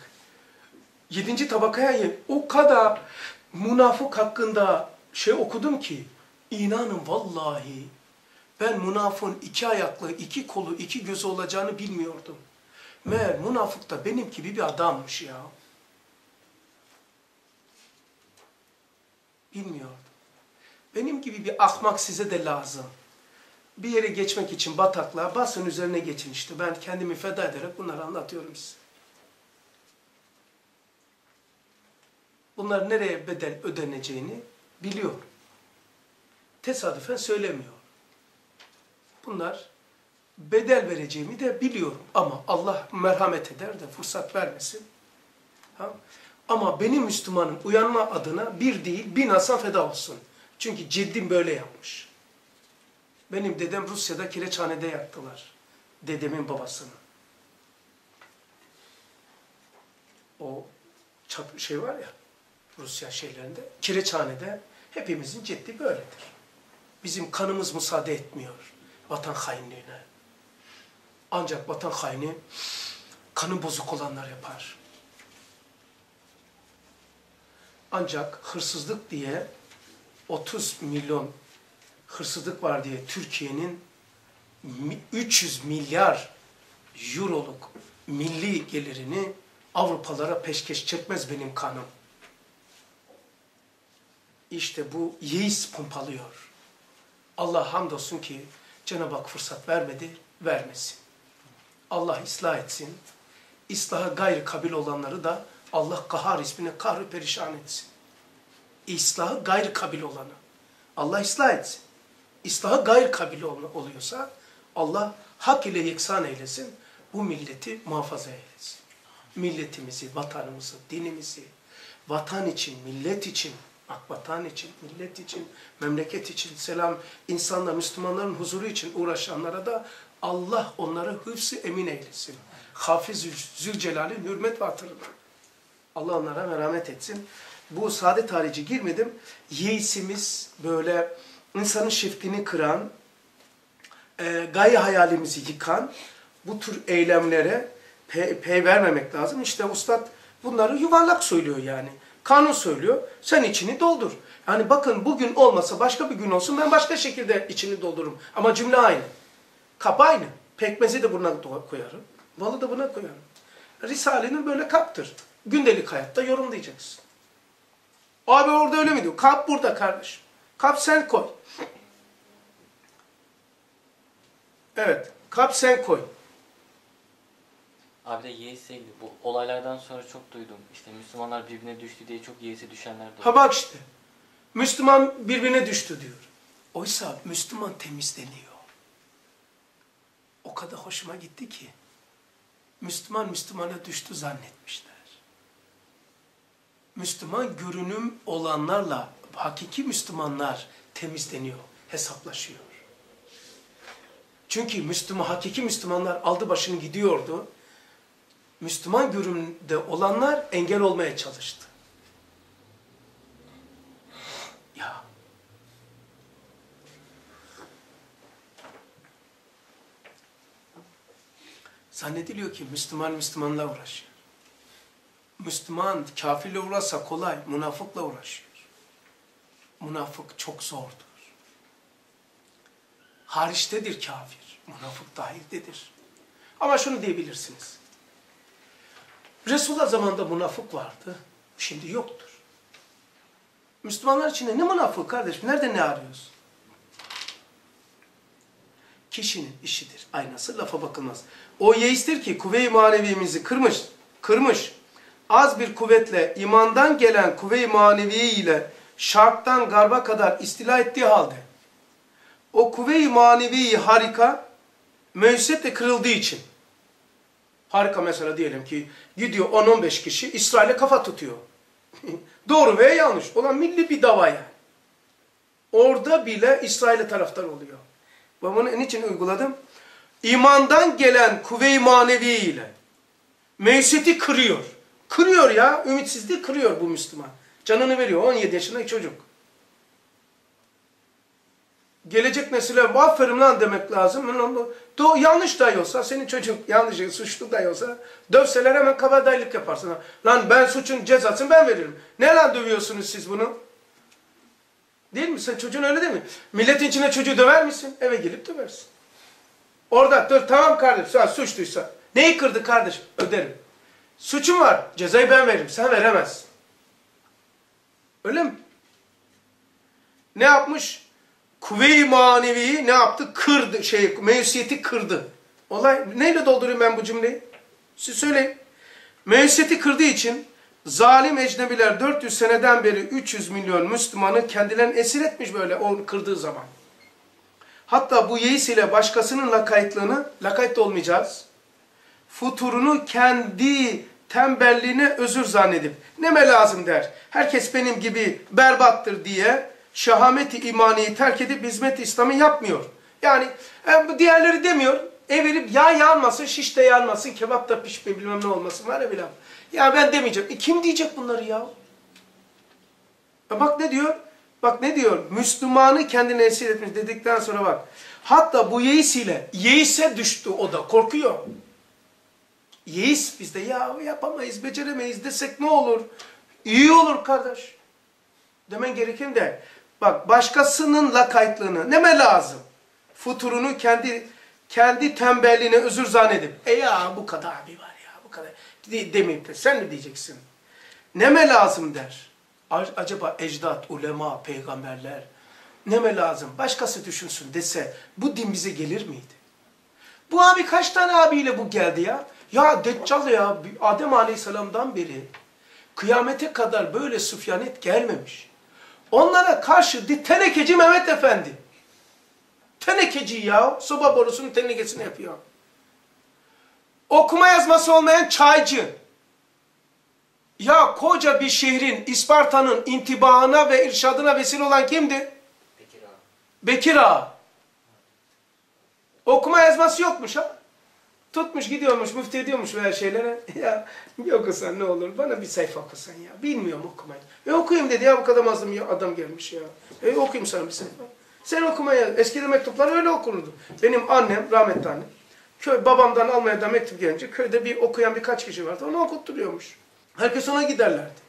Yedinci tabakaya o kadar münafık hakkında şey okudum ki inanın vallahi ben münafığın iki ayaklı, iki kolu, iki gözü olacağını bilmiyordum. Meğer münafık da benim gibi bir adammış ya. Bilmiyordum. Benim gibi bir ahmak size de lazım. Bir yere geçmek için bataklığa basın üzerine geçin işte. Ben kendimi feda ederek bunları anlatıyorum size. Bunlar nereye bedel ödeneceğini biliyor. Tesadüfen söylemiyor. Bunlar bedel vereceğimi de biliyorum. Ama Allah merhamet eder de fırsat vermesin. Ha? Ama benim Müslümanım uyanma adına bir değil bin aslan feda olsun. Çünkü ciddim böyle yapmış. Benim dedem Rusya'da kireçhanede yaktılar. Dedemin babasını. O çat şey var ya Rusya şeylerinde kireçhanede hepimizin ciddi böyledir. Bizim kanımız müsaade etmiyor vatan hainliğine. Ancak vatan haini kanı bozuk olanlar yapar. Ancak hırsızlık diye 30 milyon hırsızlık var diye Türkiye'nin 300 milyar euroluk milli gelirini Avrupalara peşkeş çekmez benim kanım. İşte bu yeis pompalıyor. Allah hamdolsun ki Cenab-ı Hak fırsat vermedi, vermesin. Allah ıslah etsin. İslaha gayri kabil olanları da Allah kahar ismine kahrı perişan etsin. İslahı gayri kabil olanı. Allah ıslah etsin. İslahı gayri kabil oluyorsa Allah hak ile yeksan eylesin. Bu milleti muhafaza eylesin. Milletimizi, vatanımızı, dinimizi, vatan için, millet için, Ak vatan için, millet için, memleket için, selam, insanla, Müslümanların huzuru için uğraşanlara da Allah onları hıfzı emin eylesin. Hafiz Zülcelal'in hürmet ve hatırına. Allah onlara merhamet etsin. Bu saadet harici girmedim. Yeisimiz böyle insanın şefkini kıran, e, gaye hayalimizi yıkan bu tür eylemlere pey, pey vermemek lazım. İşte ustad bunları yuvarlak söylüyor yani. Kanun söylüyor. Sen içini doldur. Yani bakın bugün olmasa başka bir gün olsun ben başka şekilde içini doldururum. Ama cümle aynı. Kap aynı. Pekmezi de buna koyarım. Balı da buna koyarım. Risale'nin böyle kaptır. Gündelik hayatta yorumlayacaksın. Abi orada öyle mi diyor? Kap burada kardeşim. Kap sen koy. Evet. Kap sen koy. Abi de ilgili bu olaylardan sonra çok duydum. İşte Müslümanlar birbirine düştü diye çok yeğse düşenler de Ha bak işte. Müslüman birbirine düştü diyor. Oysa Müslüman temizleniyor. O kadar hoşuma gitti ki. Müslüman Müslümana düştü zannetmişler. Müslüman görünüm olanlarla hakiki Müslümanlar temizleniyor, hesaplaşıyor. Çünkü Müslüman, hakiki Müslümanlar aldı başını gidiyordu. Müslüman görünümde olanlar engel olmaya çalıştı. Ya. Zannediliyor ki Müslüman Müslümanla uğraşıyor. Müslüman kafirle uğraşsa kolay, münafıkla uğraşıyor. Münafık çok zordur. Hariçtedir kafir, münafık dahildedir. Ama şunu diyebilirsiniz. Resulullah zamanında münafık vardı, şimdi yoktur. Müslümanlar içinde ne münafık kardeşim, nerede ne arıyoruz? Kişinin işidir, aynası lafa bakılmaz. O yeistir ki kuvve-i manevimizi kırmış, kırmış. Az bir kuvvetle imandan gelen kuvve-i maneviye ile şarktan garba kadar istila ettiği halde o kuvve-i manevi harika müessetle kırıldığı için harika mesela diyelim ki gidiyor 10-15 kişi İsrail'e kafa tutuyor. [laughs] Doğru veya yanlış olan milli bir dava. Orada bile İsrail'e taraftar oluyor. Ben bunu niçin uyguladım? İmandan gelen kuvve-i manevi ile mevseti kırıyor. Kırıyor ya, ümitsizliği kırıyor bu Müslüman. Canını veriyor, 17 yaşındaki çocuk. Gelecek nesile aferin lan demek lazım. Do yanlış da olsa, senin çocuk yanlış, suçlu da olsa dövseler hemen kabadayılık yaparsın. Lan ben suçun cezasını ben veririm. Ne lan dövüyorsunuz siz bunu? Değil mi? Sen çocuğun öyle değil mi? Milletin içine çocuğu döver misin? Eve gelip döversin. Orada dur tamam kardeşim sen suçluysa. Neyi kırdı kardeşim? Öderim. Suçum var. Cezayı ben veririm. Sen veremezsin. Öyle mi? Ne yapmış? Kuvve-i maneviyi ne yaptı? Kırdı. Şey, mevsiyeti kırdı. Olay neyle doldurayım ben bu cümleyi? Siz söyleyin. Mevsiyeti kırdığı için zalim ecnebiler 400 seneden beri 300 milyon Müslümanı kendilerini esir etmiş böyle o kırdığı zaman. Hatta bu yeis ile başkasının lakaytlığını, lakayt da olmayacağız, futurunu kendi tembelliğine özür zannedip neme lazım der. Herkes benim gibi berbattır diye şahameti imaniyi terk edip hizmet İslam'ı yapmıyor. Yani e, diğerleri demiyor. Evirip yağ yanmasın, şiş de yanmasın, kebap da pişme bilmem ne olmasın var ya bilmem. Ya ben demeyeceğim. E, kim diyecek bunları ya? E, bak ne diyor? Bak ne diyor? Müslümanı kendine esir etmiş dedikten sonra bak. Hatta bu yeis ile yeise düştü o da korkuyor. Yeis bizde ya yapamayız, beceremeyiz desek ne olur? İyi olur kardeş. Demen gerekir de bak başkasının lakaytlığını neme lazım? Futurunu kendi kendi tembelliğine özür zannedip e ya bu kadar abi var ya bu kadar demeyip de sen mi diyeceksin? Neme lazım der. Acaba ecdat, ulema, peygamberler neme lazım? Başkası düşünsün dese bu din bize gelir miydi? Bu abi kaç tane abiyle bu geldi ya? Ya Deccal ya Adem Aleyhisselam'dan beri kıyamete kadar böyle süfyanet gelmemiş. Onlara karşı tenekeci Mehmet Efendi. Tenekeci ya. Soba borusunun tenekesini yapıyor. Okuma yazması olmayan çaycı. Ya koca bir şehrin, İsparta'nın intibahına ve irşadına vesile olan kimdi? Bekir Ağa. Bekir Ağa. Okuma yazması yokmuş ha. Tutmuş gidiyormuş, müftü ediyormuş veya şeylere. [laughs] Ya bir okusan ne olur, bana bir sayfa okusan ya. Bilmiyorum okumayı. E okuyayım dedi ya bu kadar mazlum ya adam gelmiş ya. E okuyayım sana bir sayfa. Sen okumaya, eskide mektuplar öyle okunurdu. Benim annem, rahmetli annem, köy, babamdan almaya da mektup gelince köyde bir okuyan birkaç kişi vardı. Onu okutturuyormuş. Herkes ona giderlerdi.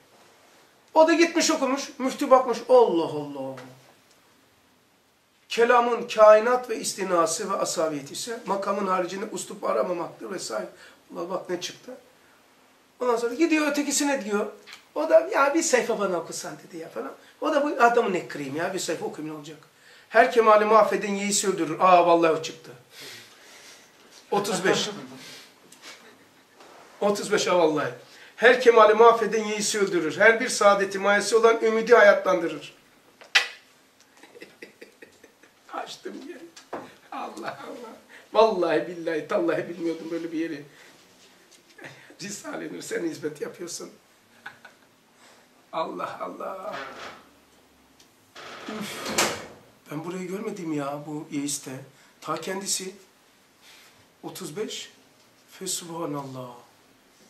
O da gitmiş okumuş, müftü bakmış. Allah Allah. Kelamın kainat ve istinası ve asabiyeti ise makamın haricinde ustup aramamaktır vesaire. Allah bak ne çıktı. Ondan sonra gidiyor ötekisine diyor. O da ya bir sayfa bana okusan dedi ya falan. O da bu adamı ne kırayım ya bir sayfa okuyayım ne olacak. Her kemali mahveden yeğisi öldürür. Aa vallahi o çıktı. 35. 35 ha vallahi. Her kemali mahveden yeğisi öldürür. Her bir saadeti mayesi olan ümidi hayatlandırır. Açtım yeri. Allah Allah. Vallahi billahi tallahi bilmiyordum böyle bir yeri. Risale-i Nur sen hizmet yapıyorsun. Allah Allah. Ben burayı görmedim ya bu yeiste. Ta kendisi 35 Fesubhanallah.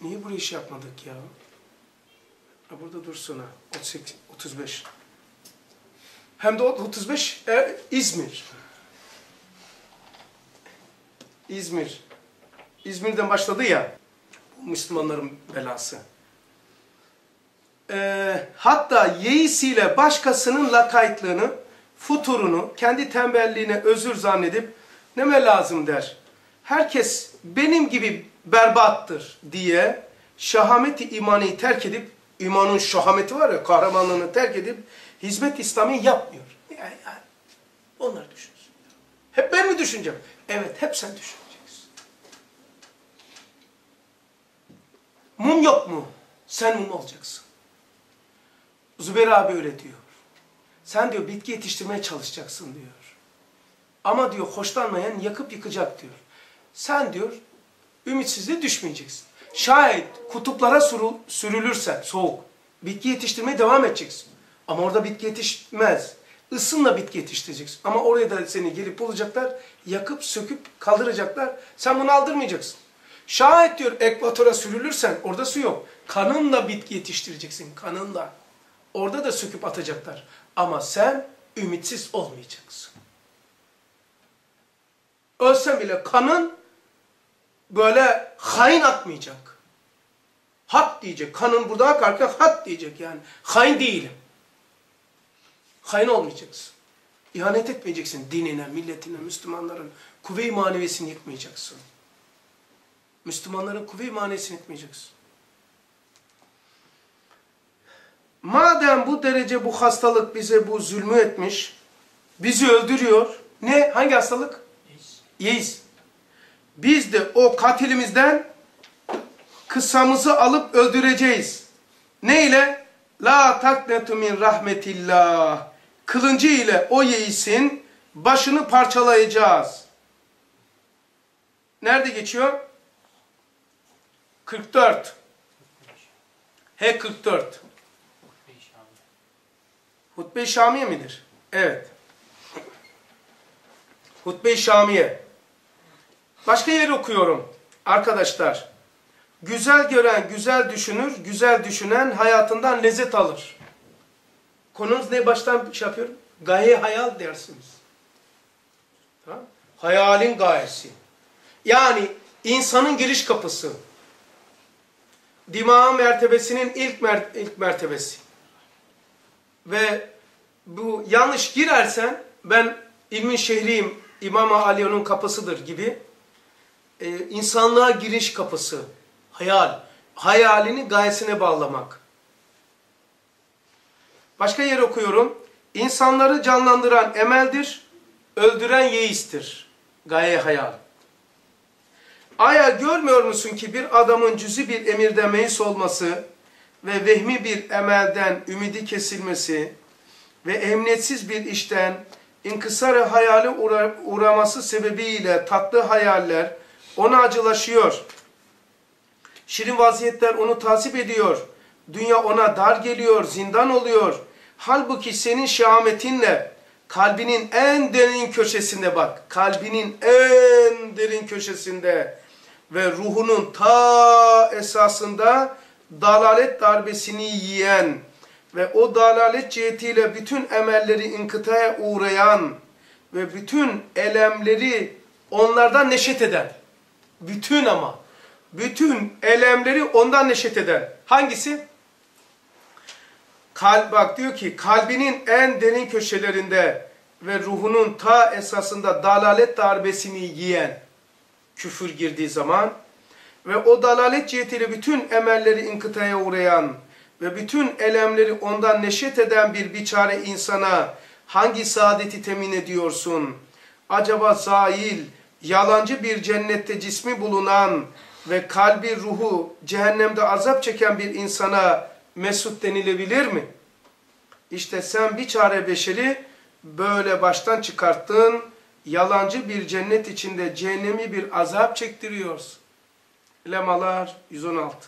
Niye buraya iş yapmadık ya? Ha burada dursun ha. 38, 35. Hem de o 35 e, İzmir. İzmir. İzmir'den başladı ya. Bu Müslümanların belası. Ee, hatta yeisiyle başkasının lakaytlığını, futurunu, kendi tembelliğine özür zannedip neme lazım der. Herkes benim gibi berbattır diye şahameti imani terk edip, imanın şahameti var ya, kahramanlığını terk edip hizmet İslami yapmıyor. Yani, yani onlar düşünsün. Hep ben mi düşüneceğim? Evet, hep sen düşüneceksin. Mum yok mu? Sen mum olacaksın. Zübeyir abi öyle diyor. Sen diyor bitki yetiştirmeye çalışacaksın diyor. Ama diyor hoşlanmayan yakıp yıkacak diyor. Sen diyor ümitsizliğe düşmeyeceksin. Şayet kutuplara sürül, sürülürsen soğuk, bitki yetiştirmeye devam edeceksin. Ama orada bitki yetişmez. Isınla bitki yetiştireceksin. Ama oraya da seni gelip bulacaklar, yakıp söküp kaldıracaklar. Sen bunu aldırmayacaksın. Şayet diyor ekvatora sürülürsen orada su yok. Kanınla bitki yetiştireceksin, kanınla. Orada da söküp atacaklar. Ama sen ümitsiz olmayacaksın. Ölsen bile kanın böyle hain akmayacak. Hak diyecek. Kanın burada akarken hak diyecek yani. Hain değilim. Hain olmayacaksın. İhanet etmeyeceksin dinine, milletine, Müslümanların kuvve-i maneviyesini yıkmayacaksın. Müslümanların kuvve-i maneviyesini yıkmayacaksın. Madem bu derece bu hastalık bize bu zulmü etmiş, bizi öldürüyor. Ne? Hangi hastalık? Yeis. Biz de o katilimizden kısamızı alıp öldüreceğiz. Ne ile? La taknetu min rahmetillah. Kılıncı ile o yeisin başını parçalayacağız. Nerede geçiyor? 44. He 44. Hutbe-i Şamiye midir? Evet. Hutbe-i Şamiye. Başka yer okuyorum. Arkadaşlar, güzel gören güzel düşünür, güzel düşünen hayatından lezzet alır. Konumuz ne baştan şey yapıyorum? Gaye hayal dersiniz. Tamam? Hayalin gayesi. Yani insanın giriş kapısı. Dima mertebesinin ilk, mer ilk mertebesi. Ve bu yanlış girersen ben ilmin şehriyim, İmam Ali onun kapısıdır gibi e, insanlığa giriş kapısı, hayal, hayalini gayesine bağlamak. Başka yer okuyorum. İnsanları canlandıran emeldir, öldüren yeistir. Gaye hayal. Aya görmüyor musun ki bir adamın cüzi bir emirde meis olması ve vehmi bir emelden ümidi kesilmesi ve emniyetsiz bir işten inkısarı hayale uğra uğraması sebebiyle tatlı hayaller ona acılaşıyor. Şirin vaziyetler onu tasip ediyor. Dünya ona dar geliyor, zindan oluyor. Halbuki senin şahmetinle kalbinin en derin köşesinde bak, kalbinin en derin köşesinde ve ruhunun ta esasında dalalet darbesini yiyen ve o dalalet cihetiyle bütün emelleri inkıtaya uğrayan ve bütün elemleri onlardan neşet eden, bütün ama, bütün elemleri ondan neşet eden. Hangisi? Kalp, bak diyor ki kalbinin en derin köşelerinde ve ruhunun ta esasında dalalet darbesini yiyen, küfür girdiği zaman ve o dalalet cihetiyle bütün emelleri inkıtaya uğrayan ve bütün elemleri ondan neşet eden bir biçare insana hangi saadeti temin ediyorsun? Acaba zail, yalancı bir cennette cismi bulunan ve kalbi ruhu cehennemde azap çeken bir insana mesut denilebilir mi? İşte sen bir çare beşeri böyle baştan çıkarttın, yalancı bir cennet içinde cehennemi bir azap çektiriyorsun. Lemalar 116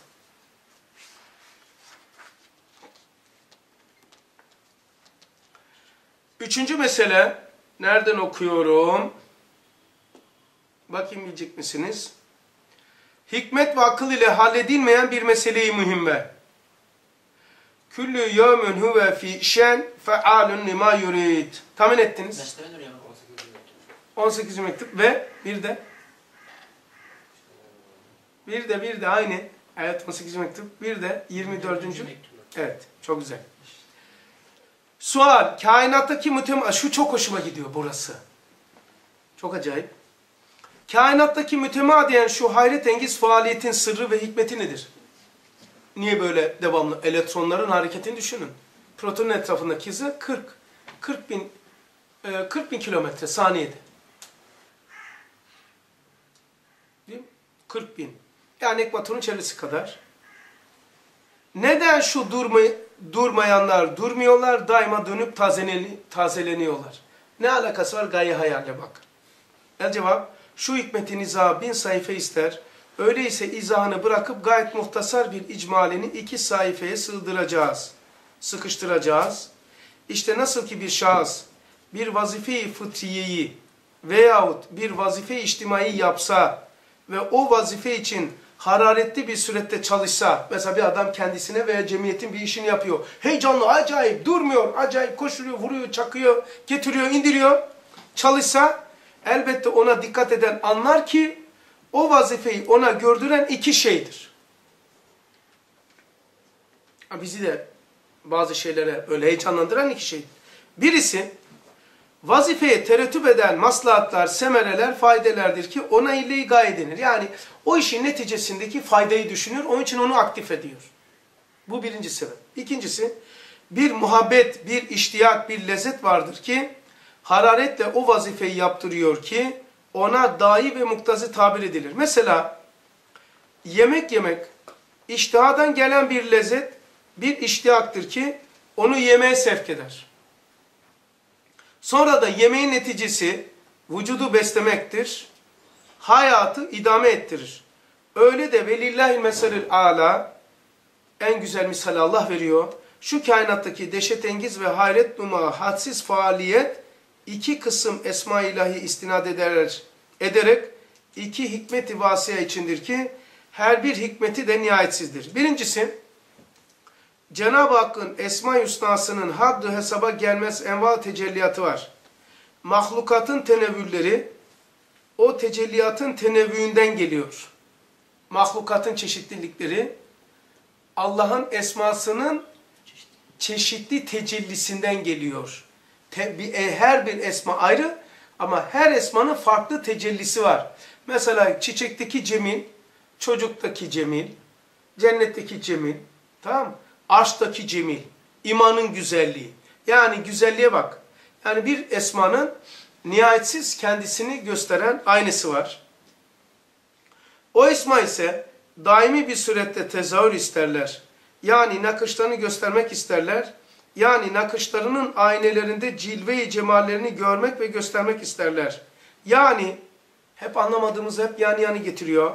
Üçüncü mesele, nereden okuyorum? Bakayım bilecek misiniz? Hikmet ve akıl ile halledilmeyen bir meseleyi mühimme. Küllü yevmün huve fi şen fealun lima yurid. Tahmin ettiniz. Mesleğindir ya. 18 mektup ve bir de bir de bir de aynı. Evet 18 mektup. Bir de 24. Evet çok güzel. Sual. Kainattaki mütem... Şu çok hoşuma gidiyor burası. Çok acayip. Kainattaki mütemadiyen şu hayret engiz faaliyetin sırrı ve hikmeti nedir? Niye böyle devamlı elektronların hareketini düşünün. Protonun etrafındaki hızı 40. 40 bin, e, 40 bin kilometre saniyede. Değil mi? 40 bin. Yani ekvatorun çevresi kadar. Neden şu durmay durmayanlar durmuyorlar, daima dönüp tazeleni tazeleniyorlar? Ne alakası var gaye hayale bak. El cevap, şu hikmetin izahı bin sayfa ister. Öyleyse izahını bırakıp gayet muhtasar bir icmalini iki sayfaya sığdıracağız. Sıkıştıracağız. İşte nasıl ki bir şahıs bir vazife-i fıtriyeyi veyahut bir vazife-i içtimai yapsa ve o vazife için hararetli bir surette çalışsa, mesela bir adam kendisine veya cemiyetin bir işini yapıyor. Heyecanlı, acayip, durmuyor, acayip koşuyor, vuruyor, çakıyor, getiriyor, indiriyor. Çalışsa elbette ona dikkat eden anlar ki o vazifeyi ona gördüren iki şeydir. Bizi de bazı şeylere öyle heyecanlandıran iki şeydir. Birisi vazifeye terettüp eden maslahatlar, semereler, faydelerdir ki ona ille gaye denir. Yani o işin neticesindeki faydayı düşünür, onun için onu aktif ediyor. Bu birinci sebep. İkincisi, bir muhabbet, bir iştiyak, bir lezzet vardır ki hararetle o vazifeyi yaptırıyor ki ona dahi ve muktazi tabir edilir. Mesela yemek yemek iştihadan gelen bir lezzet, bir iştiyaktır ki onu yemeğe sevk eder. Sonra da yemeğin neticesi vücudu beslemektir. Hayatı idame ettirir. Öyle de velillahi meselül ala en güzel misal Allah veriyor. Şu kainattaki deşetengiz ve hayret numa hadsiz faaliyet iki kısım esma ilahi istinad eder, ederek iki hikmet-i içindir ki her bir hikmeti de nihayetsizdir. Birincisi Cenab-ı Hakk'ın Esma-i Hüsna'sının haddi hesaba gelmez enva tecelliyatı var. Mahlukatın tenevvülleri o tecelliyatın tenevvüğünden geliyor. Mahlukatın çeşitlilikleri Allah'ın esmasının çeşitli tecellisinden geliyor. Te, e, her bir esma ayrı ama her esmanın farklı tecellisi var. Mesela çiçekteki cemil, çocuktaki cemil, cennetteki cemil, tamam mı? Arştaki cemil, imanın güzelliği. Yani güzelliğe bak. Yani bir esmanın nihayetsiz kendisini gösteren aynısı var. O esma ise daimi bir surette tezahür isterler. Yani nakışlarını göstermek isterler. Yani nakışlarının aynelerinde cilve-i cemallerini görmek ve göstermek isterler. Yani hep anlamadığımız hep yani yani getiriyor.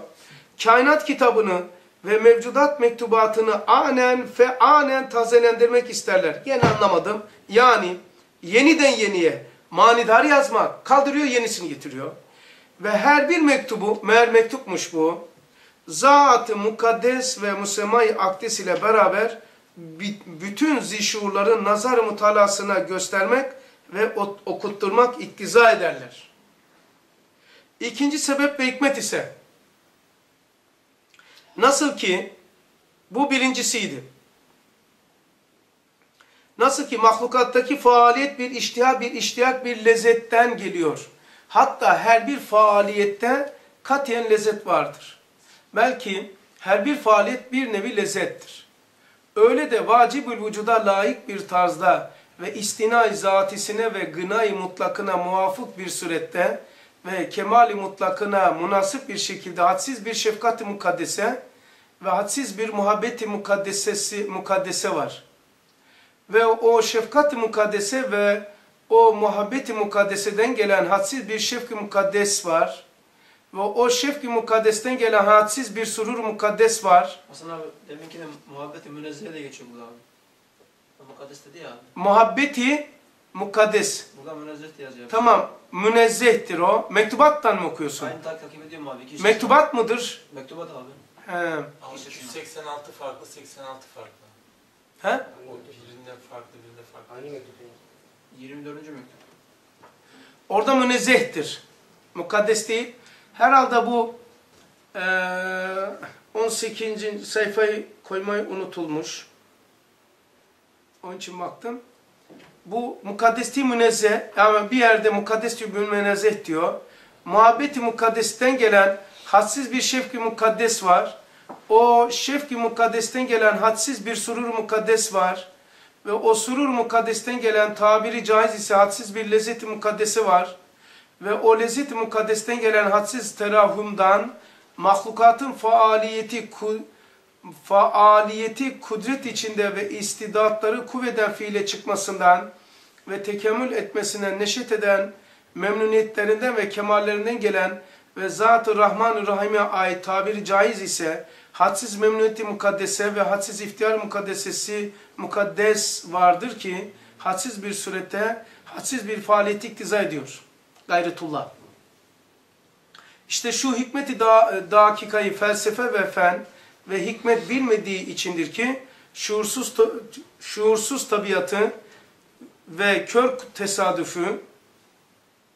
Kainat kitabını ve mevcudat mektubatını anen fe anen tazelendirmek isterler. Yine anlamadım. Yani yeniden yeniye manidar yazmak kaldırıyor yenisini getiriyor. Ve her bir mektubu meğer mektupmuş bu. Zat-ı mukaddes ve musemay akdes ile beraber bütün zişurların nazar mutalasına göstermek ve okutturmak iktiza ederler. İkinci sebep ve hikmet ise nasıl ki bu birincisiydi. Nasıl ki mahlukattaki faaliyet bir iştiha, bir iştiyak, bir lezzetten geliyor. Hatta her bir faaliyette katiyen lezzet vardır. Belki her bir faaliyet bir nevi lezzettir. Öyle de vacibül vücuda layık bir tarzda ve istinay zatisine ve gınay mutlakına muvafık bir surette ve kemali mutlakına münasip bir şekilde hadsiz bir şefkat-i mukaddese ve hadsiz bir muhabbeti mukaddesesi mukaddese var. Ve o şefkat-i mukaddese ve o muhabbeti mukaddeseden gelen hadsiz bir şefk-i mukaddes var. Ve o şefk-i mukaddesten gelen hadsiz bir surur mukaddes var. Hasan abi deminki de muhabbeti münezzehe de geçiyor burada abi. Mukaddes dedi ya abi. Muhabbeti Mukaddes. Burada münezzeh diye yazıyor. Tamam. Münezzehtir o. Mektubattan mı okuyorsun? Aynı tak takip ediyorum abi. 280. Mektubat mıdır? Mektubat abi. He. Ama 186 farklı, 86 farklı. He? O birinden farklı, birinde farklı. Hangi mektup? 24. mektup. Orada münezzehtir. Mukaddes değil. Herhalde bu eee 18. sayfayı koymayı unutulmuş. Onun için baktım. Bu mukaddes değil münezzeh. Yani bir yerde mukaddes diyor, bir münezzeh diyor. Muhabbeti mukaddesten gelen hadsiz bir şefki mukaddes var. O şefki mukaddesten gelen hadsiz bir surur mukaddes var. Ve o surur mukaddesten gelen tabiri caiz ise hadsiz bir lezzet-i mukaddesi var. Ve o lezzet-i mukaddesten gelen hadsiz terahümdan mahlukatın faaliyeti faaliyeti kudret içinde ve istidatları kuvveden fiile çıkmasından ve tekemmül etmesinden neşet eden memnuniyetlerinden ve kemallerinden gelen ve Zat-ı Rahman-ı Rahim'e ait tabiri caiz ise hadsiz memnuniyeti mukaddese ve hadsiz ihtiyar mukaddesesi mukaddes vardır ki hadsiz bir surette hadsiz bir faaliyeti iktiza ediyor. Gayretullah. İşte şu hikmeti da, dakikayı felsefe ve fen ve hikmet bilmediği içindir ki şuursuz, şuursuz tabiatı ve kör tesadüfü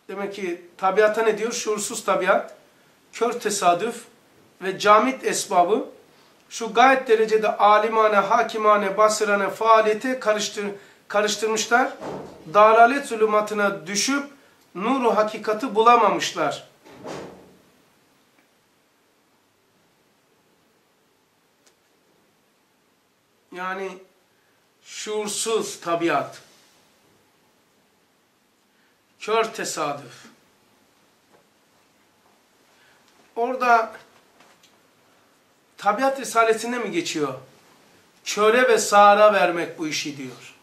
demek ki tabiata ne diyor? Şuursuz tabiat, kör tesadüf ve camit esbabı şu gayet derecede alimane, hakimane, basirane faaliyete karıştır, karıştırmışlar. Dalalet zulümatına düşüp nuru hakikati bulamamışlar. Yani şuursuz tabiat, kör tesadüf. Orada tabiat risalesinde mi geçiyor? Köre ve sağara vermek bu işi diyor.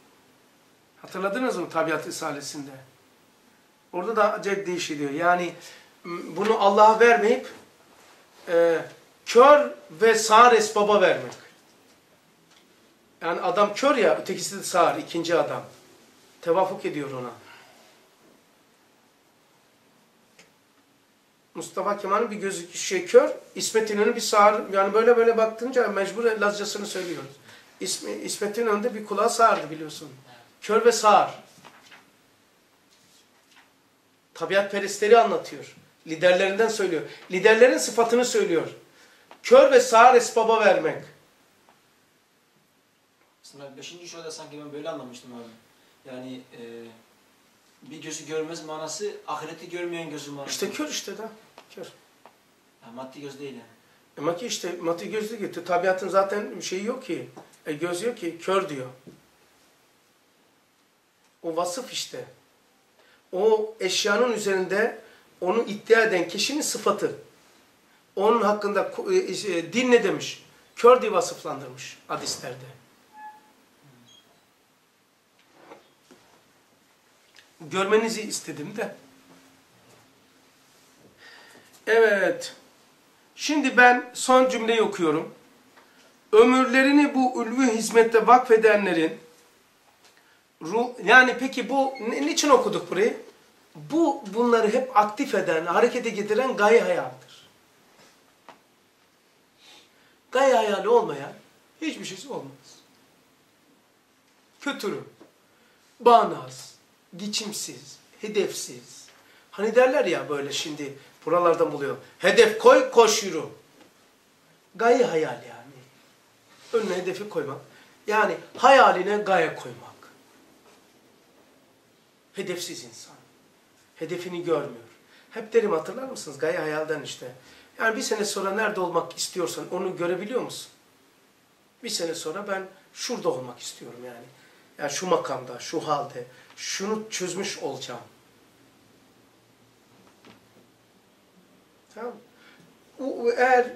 Hatırladınız mı tabiat risalesinde? Orada da acayip değişiyor diyor. Yani bunu Allah'a vermeyip e, kör ve sağır esbaba vermek. Yani adam kör ya, ötekisi de sağır, ikinci adam. Tevafuk ediyor ona. Mustafa Kemal'in bir gözü şey kör, İsmet İnönü bir sağır. Yani böyle böyle baktınca mecbur Lazcasını söylüyoruz. İsmi, İsmet İnönü'nde bir kulağı sağırdı biliyorsun. Kör ve sağır. Tabiat perestleri anlatıyor. Liderlerinden söylüyor. Liderlerin sıfatını söylüyor. Kör ve sağır esbaba vermek. Aslında 5. şurada sanki ben böyle anlamıştım abi. Yani e, bir gözü görmez manası ahireti görmeyen gözü manası. İşte kör işte da. Kör. Yani maddi göz değil yani. Ama ki işte matı gözlü gitti. Tabiatın zaten bir şeyi yok ki. E, göz yok ki. Kör diyor. O vasıf işte. O eşyanın üzerinde onu iddia eden kişinin sıfatı. Onun hakkında ku- e, e, din ne demiş? Kör diye vasıflandırmış hadislerde. Görmenizi istedim de. Evet. Şimdi ben son cümleyi okuyorum. Ömürlerini bu ulvi hizmette vakfedenlerin ruh, yani peki bu ni- niçin okuduk burayı? Bu bunları hep aktif eden, harekete getiren gaye hayaldir. Gaye hayali olmayan hiçbir şeysi olmaz. Kötürüm, bağnaz, geçimsiz, hedefsiz. Hani derler ya böyle şimdi buralardan buluyor. Hedef koy, koş yürü. Gaye hayal yani. Önüne hedefi koymak. Yani hayaline gaye koymak. Hedefsiz insan. Hedefini görmüyor. Hep derim hatırlar mısınız? Gaye hayalden işte. Yani bir sene sonra nerede olmak istiyorsan onu görebiliyor musun? Bir sene sonra ben şurada olmak istiyorum yani. Yani şu makamda, şu halde, şunu çözmüş olacağım. Tamam Eğer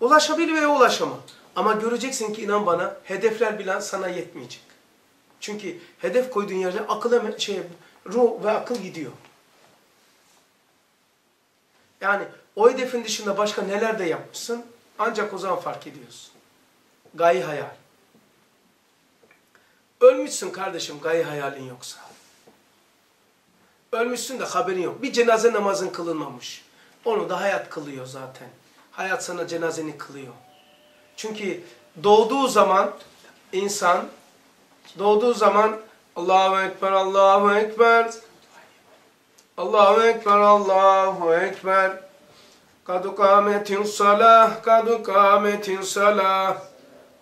ulaşabilir veya ulaşamam. Ama göreceksin ki inan bana hedefler bile sana yetmeyecek. Çünkü hedef koyduğun yerde akıl hemen şey ruh ve akıl gidiyor. Yani o hedefin dışında başka neler de yapmışsın ancak o zaman fark ediyorsun. Gayi hayal. Ölmüşsün kardeşim gayi hayalin yoksa. Ölmüşsün de haberin yok. Bir cenaze namazın kılınmamış. Onu da hayat kılıyor zaten. Hayat sana cenazeni kılıyor. Çünkü doğduğu zaman insan doğduğu zaman Allahu Ekber, Allahu Ekber Allahu Ekber, Allahu Ekber Kadu kâmetin salah, kadu kâmetin salah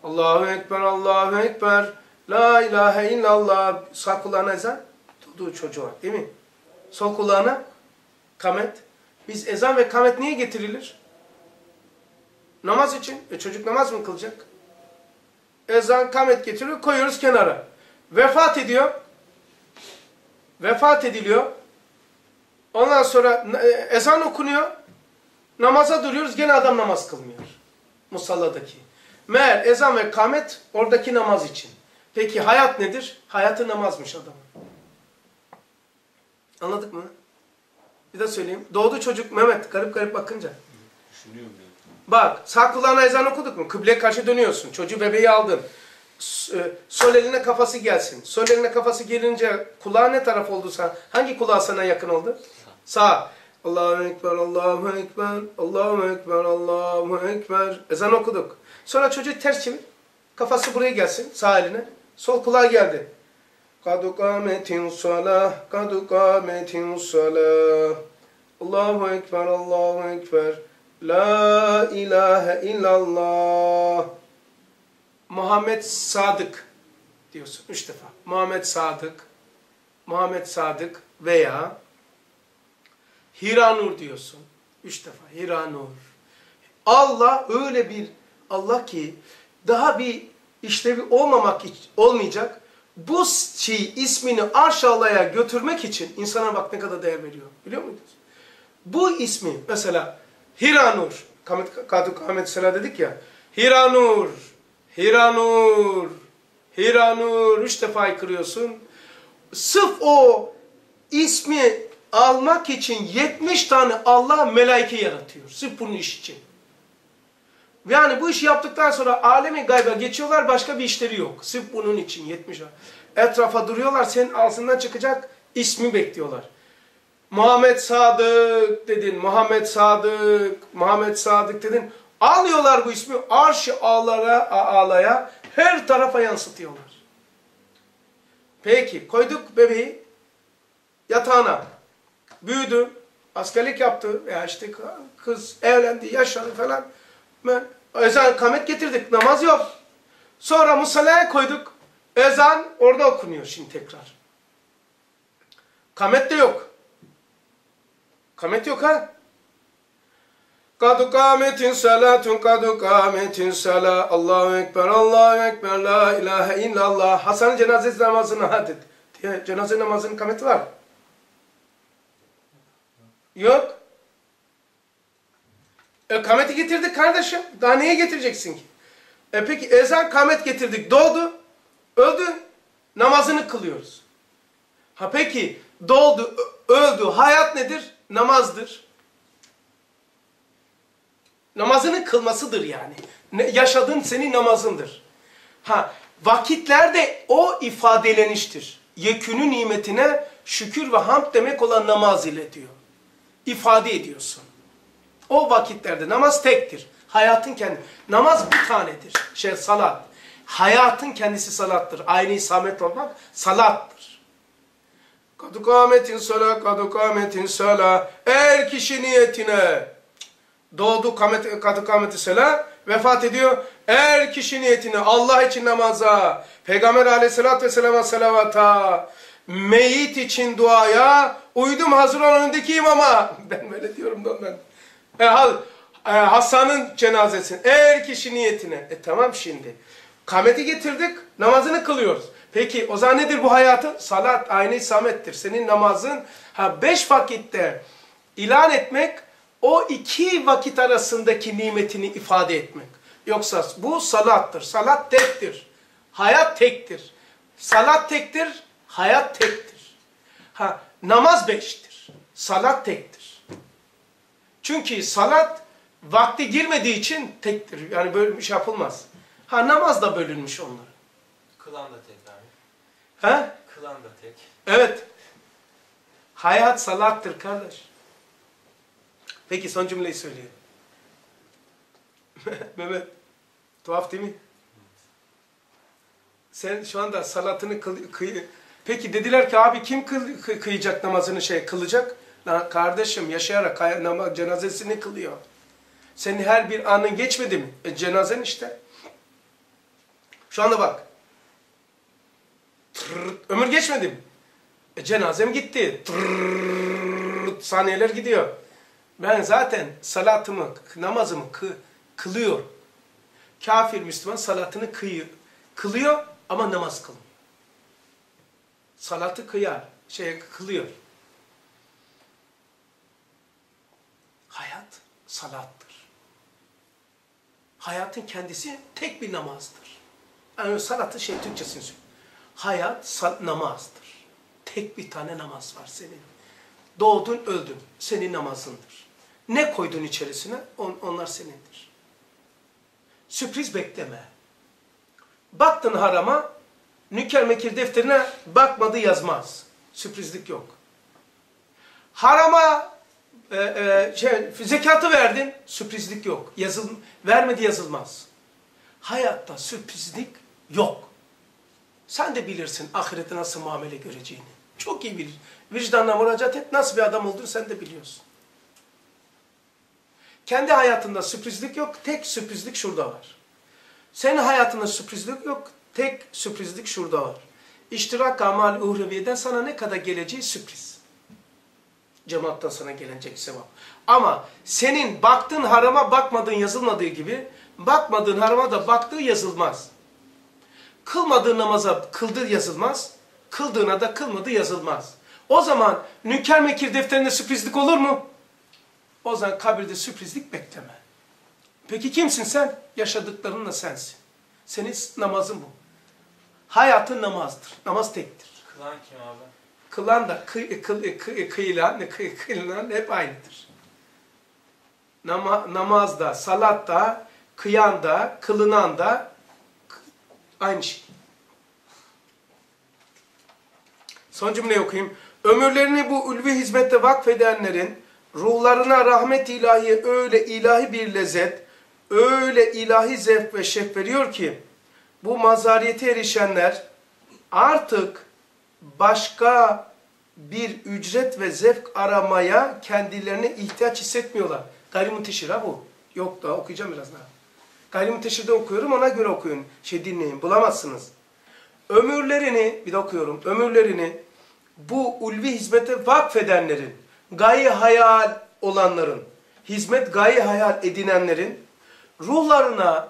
Allahu Ekber, Allahu Ekber La ilahe illallah Sağ kulağına ezan Doğduğu çocuğa değil mi? Sol kulağına kamet. Biz ezan ve kamet niye getirilir? Namaz için. E çocuk namaz mı kılacak? Ezan, kamet getiriyor, koyuyoruz kenara. Vefat ediyor. Vefat ediliyor. Ondan sonra e, ezan okunuyor. Namaza duruyoruz, gene adam namaz kılmıyor. Musalladaki. Meğer ezan ve kamet oradaki namaz için. Peki hayat nedir? Hayatı namazmış adamın. Anladık mı? Bir de söyleyeyim. Doğdu çocuk Mehmet garip garip bakınca. Düşünüyorum ya. Bak sağ kulağına ezan okuduk mu? Kıbleye karşı dönüyorsun. Çocuğu bebeği aldın. E, Sol eline kafası gelsin. Sol eline kafası gelince kulağı ne taraf olduysa hangi kulağı sana yakın oldu? Sağ. Allahu Ekber, Allahu Ekber, Allahu Ekber, Allahu Ekber. Ezan okuduk. Sonra çocuğu ters çevir. Kafası buraya gelsin. Sağ eline. Sol kulağı geldi. Kadu kâmetin salah, kadu kâmetin salah. Allahu Ekber, Allahu Ekber. La ilahe illallah. Muhammed Sadık diyorsun üç defa. Muhammed Sadık, Muhammed Sadık veya Hiranur diyorsun. Üç defa Hiranur. Allah öyle bir Allah ki daha bir işlevi olmamak olmayacak. Bu şey ismini arşalaya götürmek için insana bak ne kadar değer veriyor. Biliyor muydunuz? Bu ismi mesela Hiranur, Kamet Sela dedik ya. Hiranur, Hiranur, Hiranur üç defa aykırıyorsun. Sırf o ismi almak için 70 tane Allah melaike yaratıyor. Sırf bunun iş için. Yani bu işi yaptıktan sonra alemi gayba geçiyorlar başka bir işleri yok. Sırf bunun için 70 Etrafa duruyorlar senin ağzından çıkacak ismi bekliyorlar. Muhammed Sadık dedin, Muhammed Sadık, Muhammed Sadık dedin. Alıyorlar bu ismi arş-ı ağlara, ağlaya her tarafa yansıtıyorlar. Peki koyduk bebeği yatağına. Büyüdü, askerlik yaptı veya işte kız evlendi, yaşadı falan. Ezan kamet getirdik, namaz yok. Sonra musallaya koyduk. Ezan orada okunuyor şimdi tekrar. Kamet de yok. Kamet yok ha. Kadu kametin salatun kadu kametin salat. Allahu Ekber, Allahu Ekber, la ilahe illallah. Hasan'ın cenaze namazını adet. Diye cenaze namazının kameti var. Yok. E kameti getirdik kardeşim. Daha neye getireceksin ki? E peki ezan kamet getirdik. Doğdu. Öldü. Namazını kılıyoruz. Ha peki doğdu, öldü. Hayat nedir? Namazdır. Namazını kılmasıdır yani. Ne, yaşadığın senin namazındır. Ha vakitlerde o ifadeleniştir. Yekünü nimetine şükür ve hamd demek olan namaz ile diyor. İfade ediyorsun. O vakitlerde namaz tektir. Hayatın kendi. Namaz bir tanedir. Şey salat. Hayatın kendisi salattır. Aynı isamet olmak salattır. Kadu kâmetin sala, kadu kâmetin sala. Eğer kişi niyetine doğdu kadı kâmeti sala, vefat ediyor. Eğer kişi niyetine Allah için namaza, Peygamber aleyhissalatü vesselam'a salavata, meyit için duaya, uydum hazır olan önündeki imama. [laughs] Ben böyle diyorum da ondan. E, e, Hasan'ın cenazesini, eğer kişi niyetine. E tamam şimdi. Kameti getirdik, namazını kılıyoruz. Peki o zaman nedir bu hayatın? Salat, aynı isamettir. Senin namazın ha beş vakitte ilan etmek, o iki vakit arasındaki nimetini ifade etmek. Yoksa bu salattır. Salat tektir. Hayat tektir. Salat tektir, hayat tektir. Ha namaz beştir. Salat tektir. Çünkü salat vakti girmediği için tektir. Yani bir şey yapılmaz. Ha namaz da bölünmüş onlara. Kılan da tek abi. Ha? Kılan da tek. Evet. Hayat salattır kardeş. Peki son cümleyi söyleyeyim. [laughs] Mehmet, tuhaf değil mi? Sen şu anda salatını kıl, kıy- Peki dediler ki abi kim kıl, kı- kıyacak namazını şey kılacak? Lan kardeşim yaşayarak hay- nama, cenazesini kılıyor. Senin her bir anın geçmedi mi? E, cenazen işte. Şu anda bak. Tırrrt, ömür geçmedi mi? E, cenazem gitti. Tırrrt, saniyeler gidiyor. Ben zaten salatımı, namazımı kı, kılıyor. Kafir Müslüman salatını kıyıyor, kılıyor ama namaz kılmıyor. Salatı kıyar, şey kılıyor. Hayat salattır. Hayatın kendisi tek bir namazdır. Yani salatı şey Türkçesini söylüyorum. Hayat sal- namazdır. Tek bir tane namaz var senin. Doğdun öldün. Senin namazındır. Ne koydun içerisine on- onlar senindir. Sürpriz bekleme. Baktın harama, nüker mekir defterine bakmadı yazmaz. Sürprizlik yok. Harama e, e, şey, zekatı verdin, sürprizlik yok. Yazıl, vermedi yazılmaz. Hayatta sürprizlik yok. Sen de bilirsin ahirette nasıl muamele göreceğini. Çok iyi bilir. Vicdanla müracaat et, nasıl bir adam olduğunu sen de biliyorsun. Kendi hayatında sürprizlik yok, tek sürprizlik şurada var. Senin hayatında sürprizlik yok, tek sürprizlik şurada var. İştirak amal uhreviyeden sana ne kadar geleceği sürpriz. Cemaattan sana gelecek sevap. Ama senin baktığın harama bakmadığın yazılmadığı gibi, bakmadığın harama da baktığı yazılmaz. Kılmadığı namaza kıldığı yazılmaz, kıldığına da kılmadığı yazılmaz. O zaman nüker mekir defterinde sürprizlik olur mu? O zaman kabirde sürprizlik bekleme. Peki kimsin sen? Yaşadıklarınla sensin. Senin namazın bu. Hayatın namazdır. Namaz tektir. Kılan kim abi? Kılan da kı, kı, kı, kıyılan, kı, kıyılan hep aynıdır. Nama, namazda, salatta, kıyan da, kılınan da aynı şey. Son cümleyi okuyayım. Ömürlerini bu ulvi hizmette vakfedenlerin ruhlarına rahmet ilahi öyle ilahi bir lezzet, öyle ilahi zevk ve şevk veriyor ki bu mazariyete erişenler artık başka bir ücret ve zevk aramaya kendilerine ihtiyaç hissetmiyorlar. Gayrimunteşir ha bu. Yok daha okuyacağım biraz daha. Gayrimunteşir'de okuyorum ona göre okuyun. Şey dinleyin bulamazsınız. Ömürlerini bir de okuyorum. Ömürlerini bu ulvi hizmete vakfedenlerin, gaye hayal olanların, hizmet gaye hayal edinenlerin ruhlarına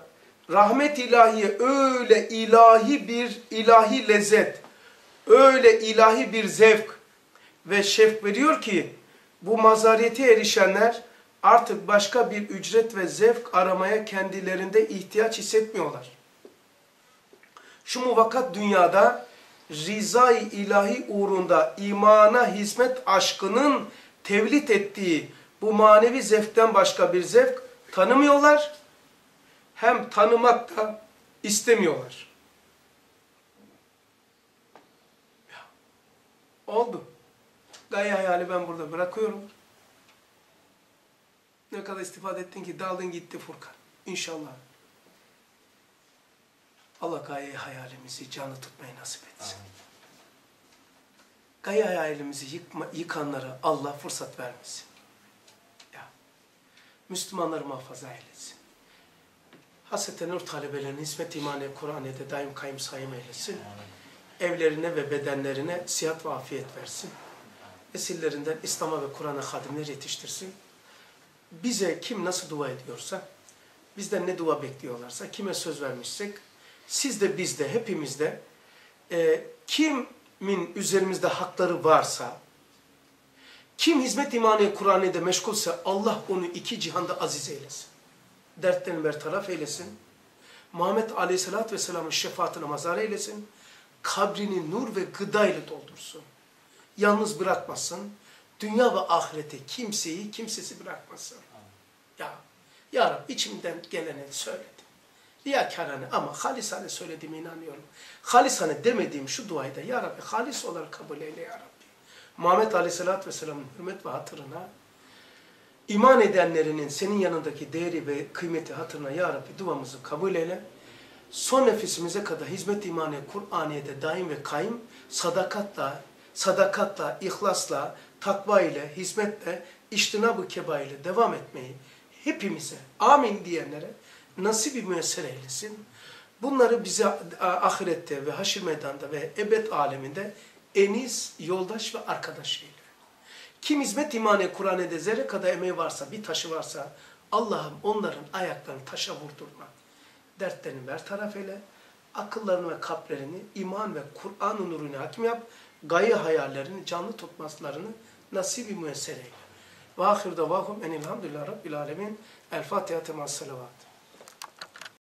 rahmet ilahiye öyle ilahi bir ilahi lezzet, öyle ilahi bir zevk ve şevk veriyor ki bu mazariyete erişenler artık başka bir ücret ve zevk aramaya kendilerinde ihtiyaç hissetmiyorlar. Şu muvakkat dünyada rizay ilahi uğrunda imana hizmet aşkının tevlit ettiği bu manevi zevkten başka bir zevk tanımıyorlar. Hem tanımak da istemiyorlar. Oldu. Gaye hayali ben burada bırakıyorum. Ne kadar istifade ettin ki daldın gitti Furkan. İnşallah. Allah gaye hayalimizi canlı tutmayı nasip etsin. Gaye hayalimizi yıkma, yıkanlara Allah fırsat vermesin. Ya. Müslümanları muhafaza eylesin. Hasreten Nur talebelerinin hizmet imaniye Kur'an'da daim kayım sayım eylesin. Evlerine ve bedenlerine sihat ve afiyet versin. Nesillerinden İslam'a ve Kur'an'a hadimler yetiştirsin. Bize kim nasıl dua ediyorsa, bizden ne dua bekliyorlarsa, kime söz vermişsek, siz de biz de hepimiz de e, kimin üzerimizde hakları varsa, kim hizmet imaniye Kur'an'da meşgulse Allah onu iki cihanda aziz eylesin. Dertlerini bertaraf eylesin. Muhammed Aleyhisselatü Vesselam'ın şefaatine mazar eylesin. Kabrini nur ve gıda ile doldursun. Yalnız bırakmasın. Dünya ve ahirete kimseyi kimsesi bırakmasın. Ya, ya Rabbi içimden geleni söyledim. Riyakarane ama halisane söylediğime inanıyorum. Halisane demediğim şu duayı da Ya Rabbi halis olarak kabul eyle Ya Rabbi. Muhammed Aleyhisselatü Vesselam'ın hürmet ve hatırına iman edenlerinin senin yanındaki değeri ve kıymeti hatırına Ya Rabbi duamızı kabul eyle. Son nefesimize kadar hizmet imani Kur'aniye'de daim ve kaim sadakatla, sadakatla, ihlasla, takva ile, hizmetle, iştinab-ı keba ile devam etmeyi hepimize amin diyenlere nasip-i müyesser eylesin. Bunları bize ahirette ve haşir meydanda ve ebed aleminde eniz, yoldaş ve arkadaş eyle. Kim hizmet imani Kur'an'da zerre kadar emeği varsa, bir taşı varsa Allah'ım onların ayaklarını taşa vurdurma. Dertlerini bertaraf eyle. Akıllarını ve kalplerini iman ve Kur'an-ı nuruna hakim yap. Gaye hayallerini canlı tutmaslarını nasip-i müyesser eyle. Ve ahir davahum enilhamdülillah rabbil alemin. El Fatiha temas.